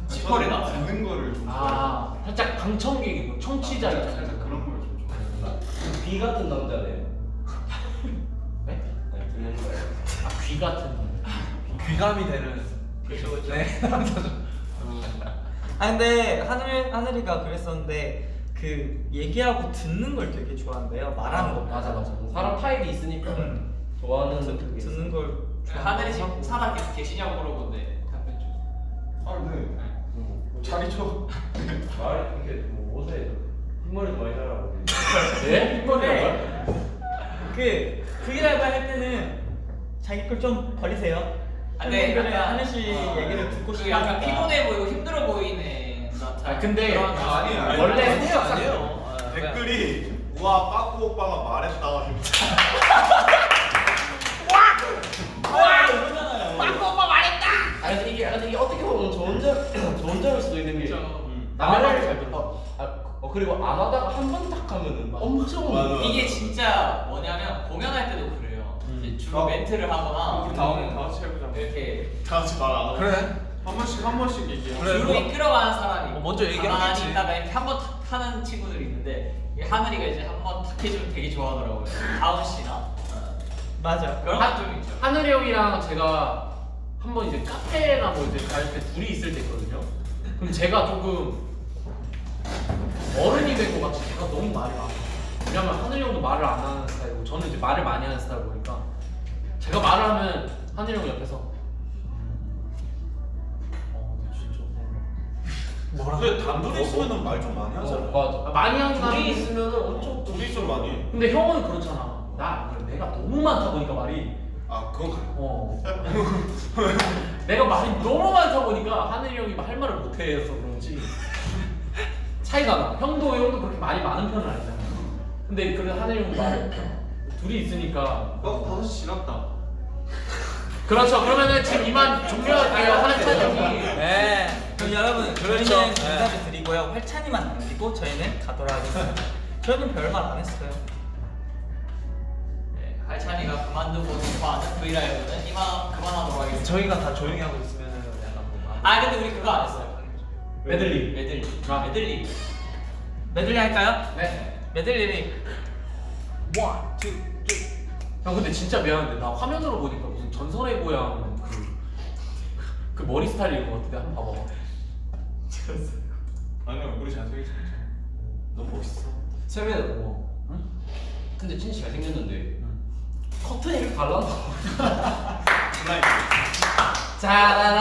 치퍼리다. 듣는 거를 좀. 아 살짝 방청객이고 청취자 살짝 입장에서 그런 걸 좀 좋아해요. 귀 같은 남자네요. 네? 아니 듣는 거예요. 아, 귀 같은 귀감이 되는. 그렇죠, 그렇죠. 네. 아 근데 하늘 하늘이가 그랬었는데 그 얘기하고 듣는 걸 되게 좋아한대요 말하는 거 맞아 맞아 사람 타입이 있으니까 음. 좋아하는 듣, 그게 듣는. 걸 하늘이 좋아하고. 지금 살아 계시- 계시냐고 물어보는데 답변 좀. 아 네. 자리 쳐. 말 이렇게 뭐 옷에 흰머리 많이 자라고. 네? 힙머리라고요? 그 브이라이브 할 때는 자기 걸 좀 버리세요 아, 네, 약간- 하늘 씨 얘기를 듣고 그 싶으니까 약간 피곤해 보이고 힘들어 보이네. 나 아, 근데 그런 아, 아니에요, 아니에요. 원래 아니에요 아니에요. 아, 댓글이 우와 빠꾸 오빠가 말했다. 아 근데 이게 아, 근데 이게 어떻게 보면 좋은 점 점일 수도 있는 게. 말을 잘 들어. 어, 아, 어 그리고 안 하다가 한 번 딱 하면은 엄청 맞아. 이게 진짜 뭐냐면 공연할 때도 그래요. 이제 주로 어. 멘트를 하거나 우리 다음에 다 같이 해보자. 이렇게 다 같이 말안 하고. 그래. 한 번씩 한 번씩 얘기해. 그래. 주로 뭐- 이끌어가는 사람이 어, 먼저 얘기하겠지. 가만히 있다가 이렇게 한 번 탁 하는 친구들이 있는데 이 하늘이가 이제 한 번 탁 해주면 되게 좋아하더라고요. 다운 씨나 어. 맞아 그런 하- 것좀 있죠. 하늘이 형이랑 제가 한 번 이제 카페나 뭐 이제 갈 때 둘이 있을 때 있거든요. 그럼 제가 조금 어른이 된 것 같이 제가 너무 말이 많아. 왜냐면 하늘이 형도 말을 안 하는 스타일이고 저는 이제 말을 많이 하는 스타일 보니까 제가 말을 하면 하늘이 형 옆에서 어, 근데 진짜 뭔가 근데 단둘이 있으면은 말좀 많이 하잖아. 어, 맞아. 아, 많이 둘이 하는데 있으면은 엄청 또 둘이 있으면 많이 해. 근데 형은 그렇잖아. 나 아니야. 내가 너무 많다 보니까 말이 아 그건. 어. 내가 말이 너무 많다 보니까 하늘이 형이 할 말을 못해서 그런지 차이가 나. 형도 형도 그렇게 말이 많은 편은 아니잖아. 근데 그래 하늘이 형 말. 둘이 있으니까 어 다섯 시 지났다. 그렇죠. 그러면은 지금 이만 종료할게요. 한찬 형이. 네. 그럼 여러분 그렇죠. 저희는 네. 인사를 드리고요. 활찬이만 남기고 저희는 가도록 하겠습니다. 저희는 별말 안 했어요. 네, 활찬이가 그만두고 싶어하는 브이라이브는 이만 그만하도록 하겠습니다. 저희가 다 조용히 하고 있으면 약간 뭐 아 근데 우리 그거 안 했어요. 메들리. 메들리. 아. 메들리. 메들리 할까요? 네. 메들리. one, two, three. 형 근데 진짜 미안한데 나 화면으로 보니까 무슨 전설의 고향 그, 그 머리 스타일인 것 같은데 한번 봐봐. 아니요 우리 잘생겼어 너무 멋있어. 세면 어. 응? 근데 진짜 잘생겼는데 커튼이 이렇게 발랐나?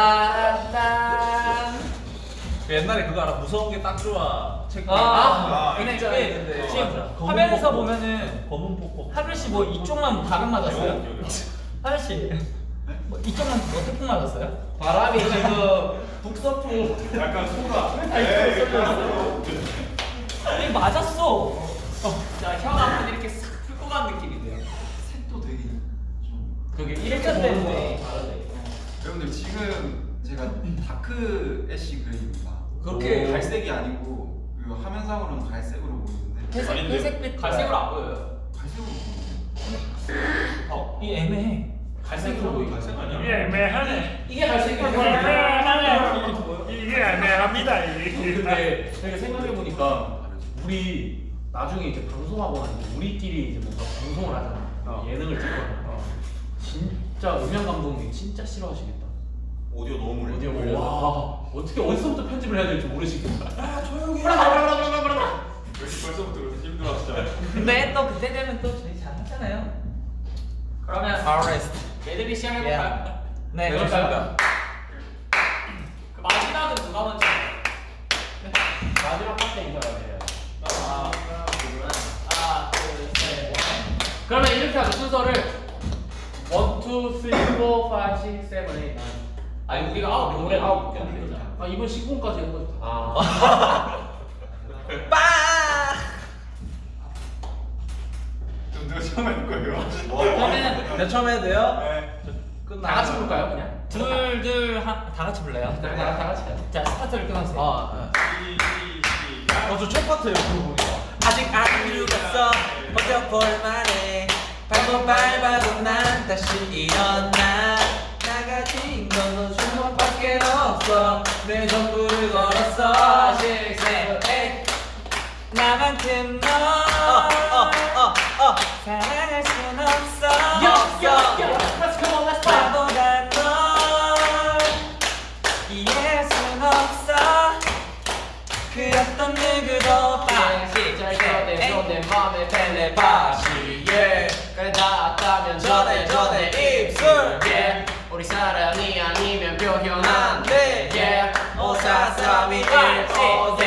짜라라란 그 옛날에 그거 알아? 무서운 게 딱 좋아. 책. 아, 아, 근데 진짜 이게 있는데. 지금 맞아. 검은 화면에서 폭포. 보면은 검은 폭포. 하늘 씨뭐 이쪽만 가름 맞았어요? 하늘 씨. 뭐 이쪽만 뭐 태풍 맞았어요? 바람이 지금 북서풍 약간 소라 이 맞았어. 자, 형 한번 이렇게 싹 풀고 간좀 그게 일자 이렇게 때문에. 여러분들 지금 제가 dark ash gray입니다. 그렇게 갈색이 아니고 그 화면상으로는 갈색으로 보이는데 회색 아닌데? 회색빛 갈색으로 안 보여요. 갈색으로 보이는데 어, 이 애매해. 갈색으로 보이고. 갈색 아니야? 이게 애매하네. 이게 갈색이야. 애매하네. 이게 애매합니다. 이게. 근데 제가 생각해 보니까 우리 나중에 이제 방송하고 나서 우리끼리 이제 뭔가 방송을 하잖아. 어. 예능을 찍거나. 진짜 음향 감독님 진짜 싫어하시겠다. 오디오 너무 물려. 어디에 올려? 와 어떻게 어디서부터 편집을 해야 될지 모르시겠다. 아 조용히. 왜 벌써부터 그렇게 힘들어하시잖아요 근데 또 그때 되면 또 저희 잘하잖아요. 그러면 Arrest. 메들리 시작해볼까요? 네, 네, 그렇습니다. 그 마지막은 누가 먼저? 마지막 파트 인사가 돼요. 하나, 하나, 둘, 셋. 그러면 이렇게 하자 순서를 1, 2, 3, 4, 5, 6, 7, 8, 9 아니 우리가 아홉 노래 노래 아홉 개 하면 되잖아. 아 이번 신곡까지 한 거지. 아 그럼 누가 처음 할 거예요? 그러면 내 처음 해도 돼요? 네 끝나. 다 같이 부를까요 그냥? 둘둘 다 같이 불러요. 다, 다, 다 같이 해요. 자 스타트를 끊어주세요. 아, 시작 어, 저첫 파트예요. 그거 보니까. 아직 안 죽었어 버텨볼 만해 발목 밟아도 난 다시 일어나. 나가진 건 주먹밖에 없어. 내 전부를 걸었어. 실세. 나만큼 널 사랑할 순 없어. 나보다 4년 전에 전에 입술. yeah. 우리 사랑이 아니면 표현 안돼. yeah. 5, 4, 3, 2, 1, 5,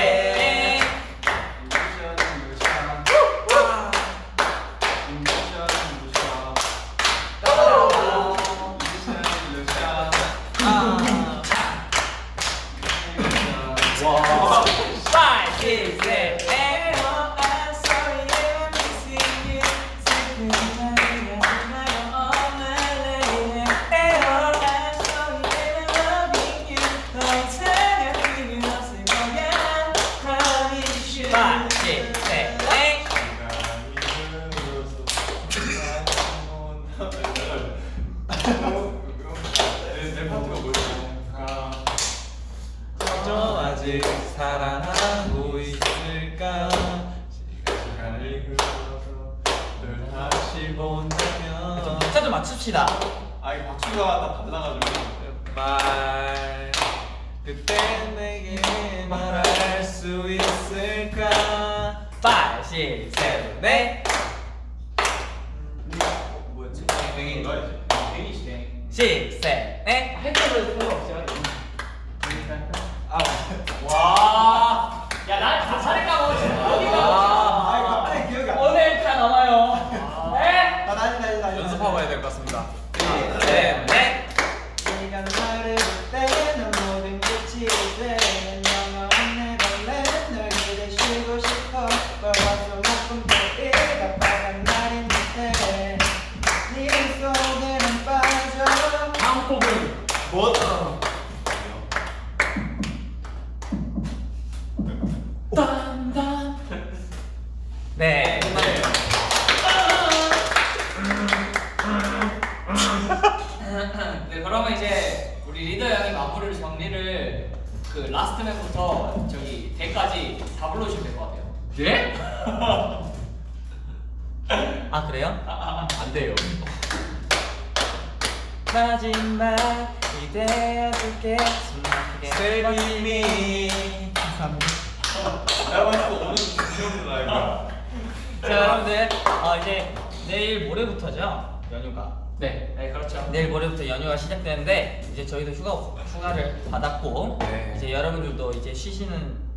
받았고 네. 이제 여러분들도 이제 쉬시는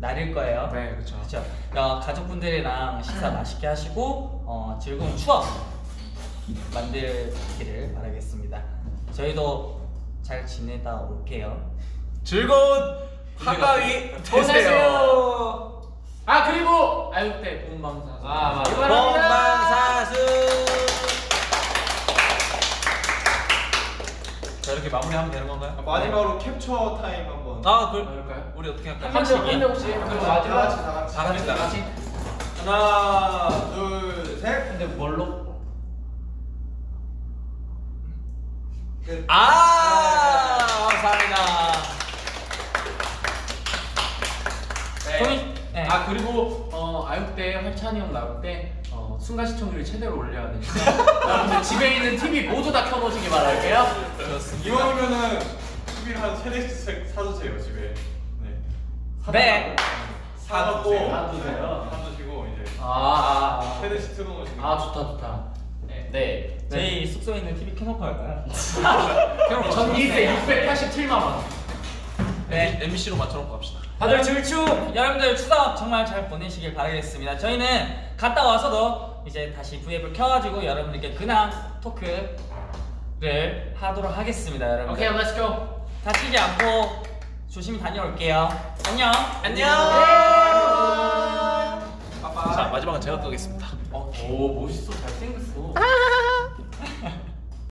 날일 거예요. 네, 그렇죠. 그렇죠. 어, 가족분들이랑 식사 맛있게 하시고 어, 즐거운 추억 만들기를 바라겠습니다. 저희도 잘 지내다 올게요. 즐거운 한가위 되세요. 아 그리고 아육대 본방사수. 아, 맞아. 본방사수. 자 이렇게 마무리하면 되는 건가요? 마지막으로 캡처 타임 한번. 아, 그 그럴까요? 우리 어떻게 할까요? 한 명씩 한 명씩. 그리고 다 마지막 같이 다 같이. 다 같이 다 같이. 하나, 둘, 셋. 근데 뭘로? 끝. 아, 감사합니다. 네. 저희- 네. 아 그리고 어, 아육대 활찬이 형 나올 때 어, 순간 시청률을 최대로 올려야 되니까 여러분들 집에 있는 TV 모두 다 켜놓으시기 바랄게요. 이왕이면은 TV를 한 세대 씩 사주세요 집에. 네. 네. 사갖고 사주세요. 사주시고 이제 아, 아, 세대씩 틀어놓으시면. 아 좋다 좋다. 네. 네. 저희 숙소에 있는 TV 켜놓고 할까요? 전기세 687만 원. 네. MBC로 맞춰놓고 갑시다. 다들 즐추 여러분들 추석 정말 잘 보내시길 바라겠습니다. 저희는 갔다 와서도 이제 다시 V앱을 켜가지고 여러분들께 근황 토크를 하도록 하겠습니다, 여러분. 오케이, let's go. 다치지 않고 조심히 다녀올게요. 안녕. 안녕. 자 마지막은 제가 끄겠습니다. 오 멋있어 잘생겼어.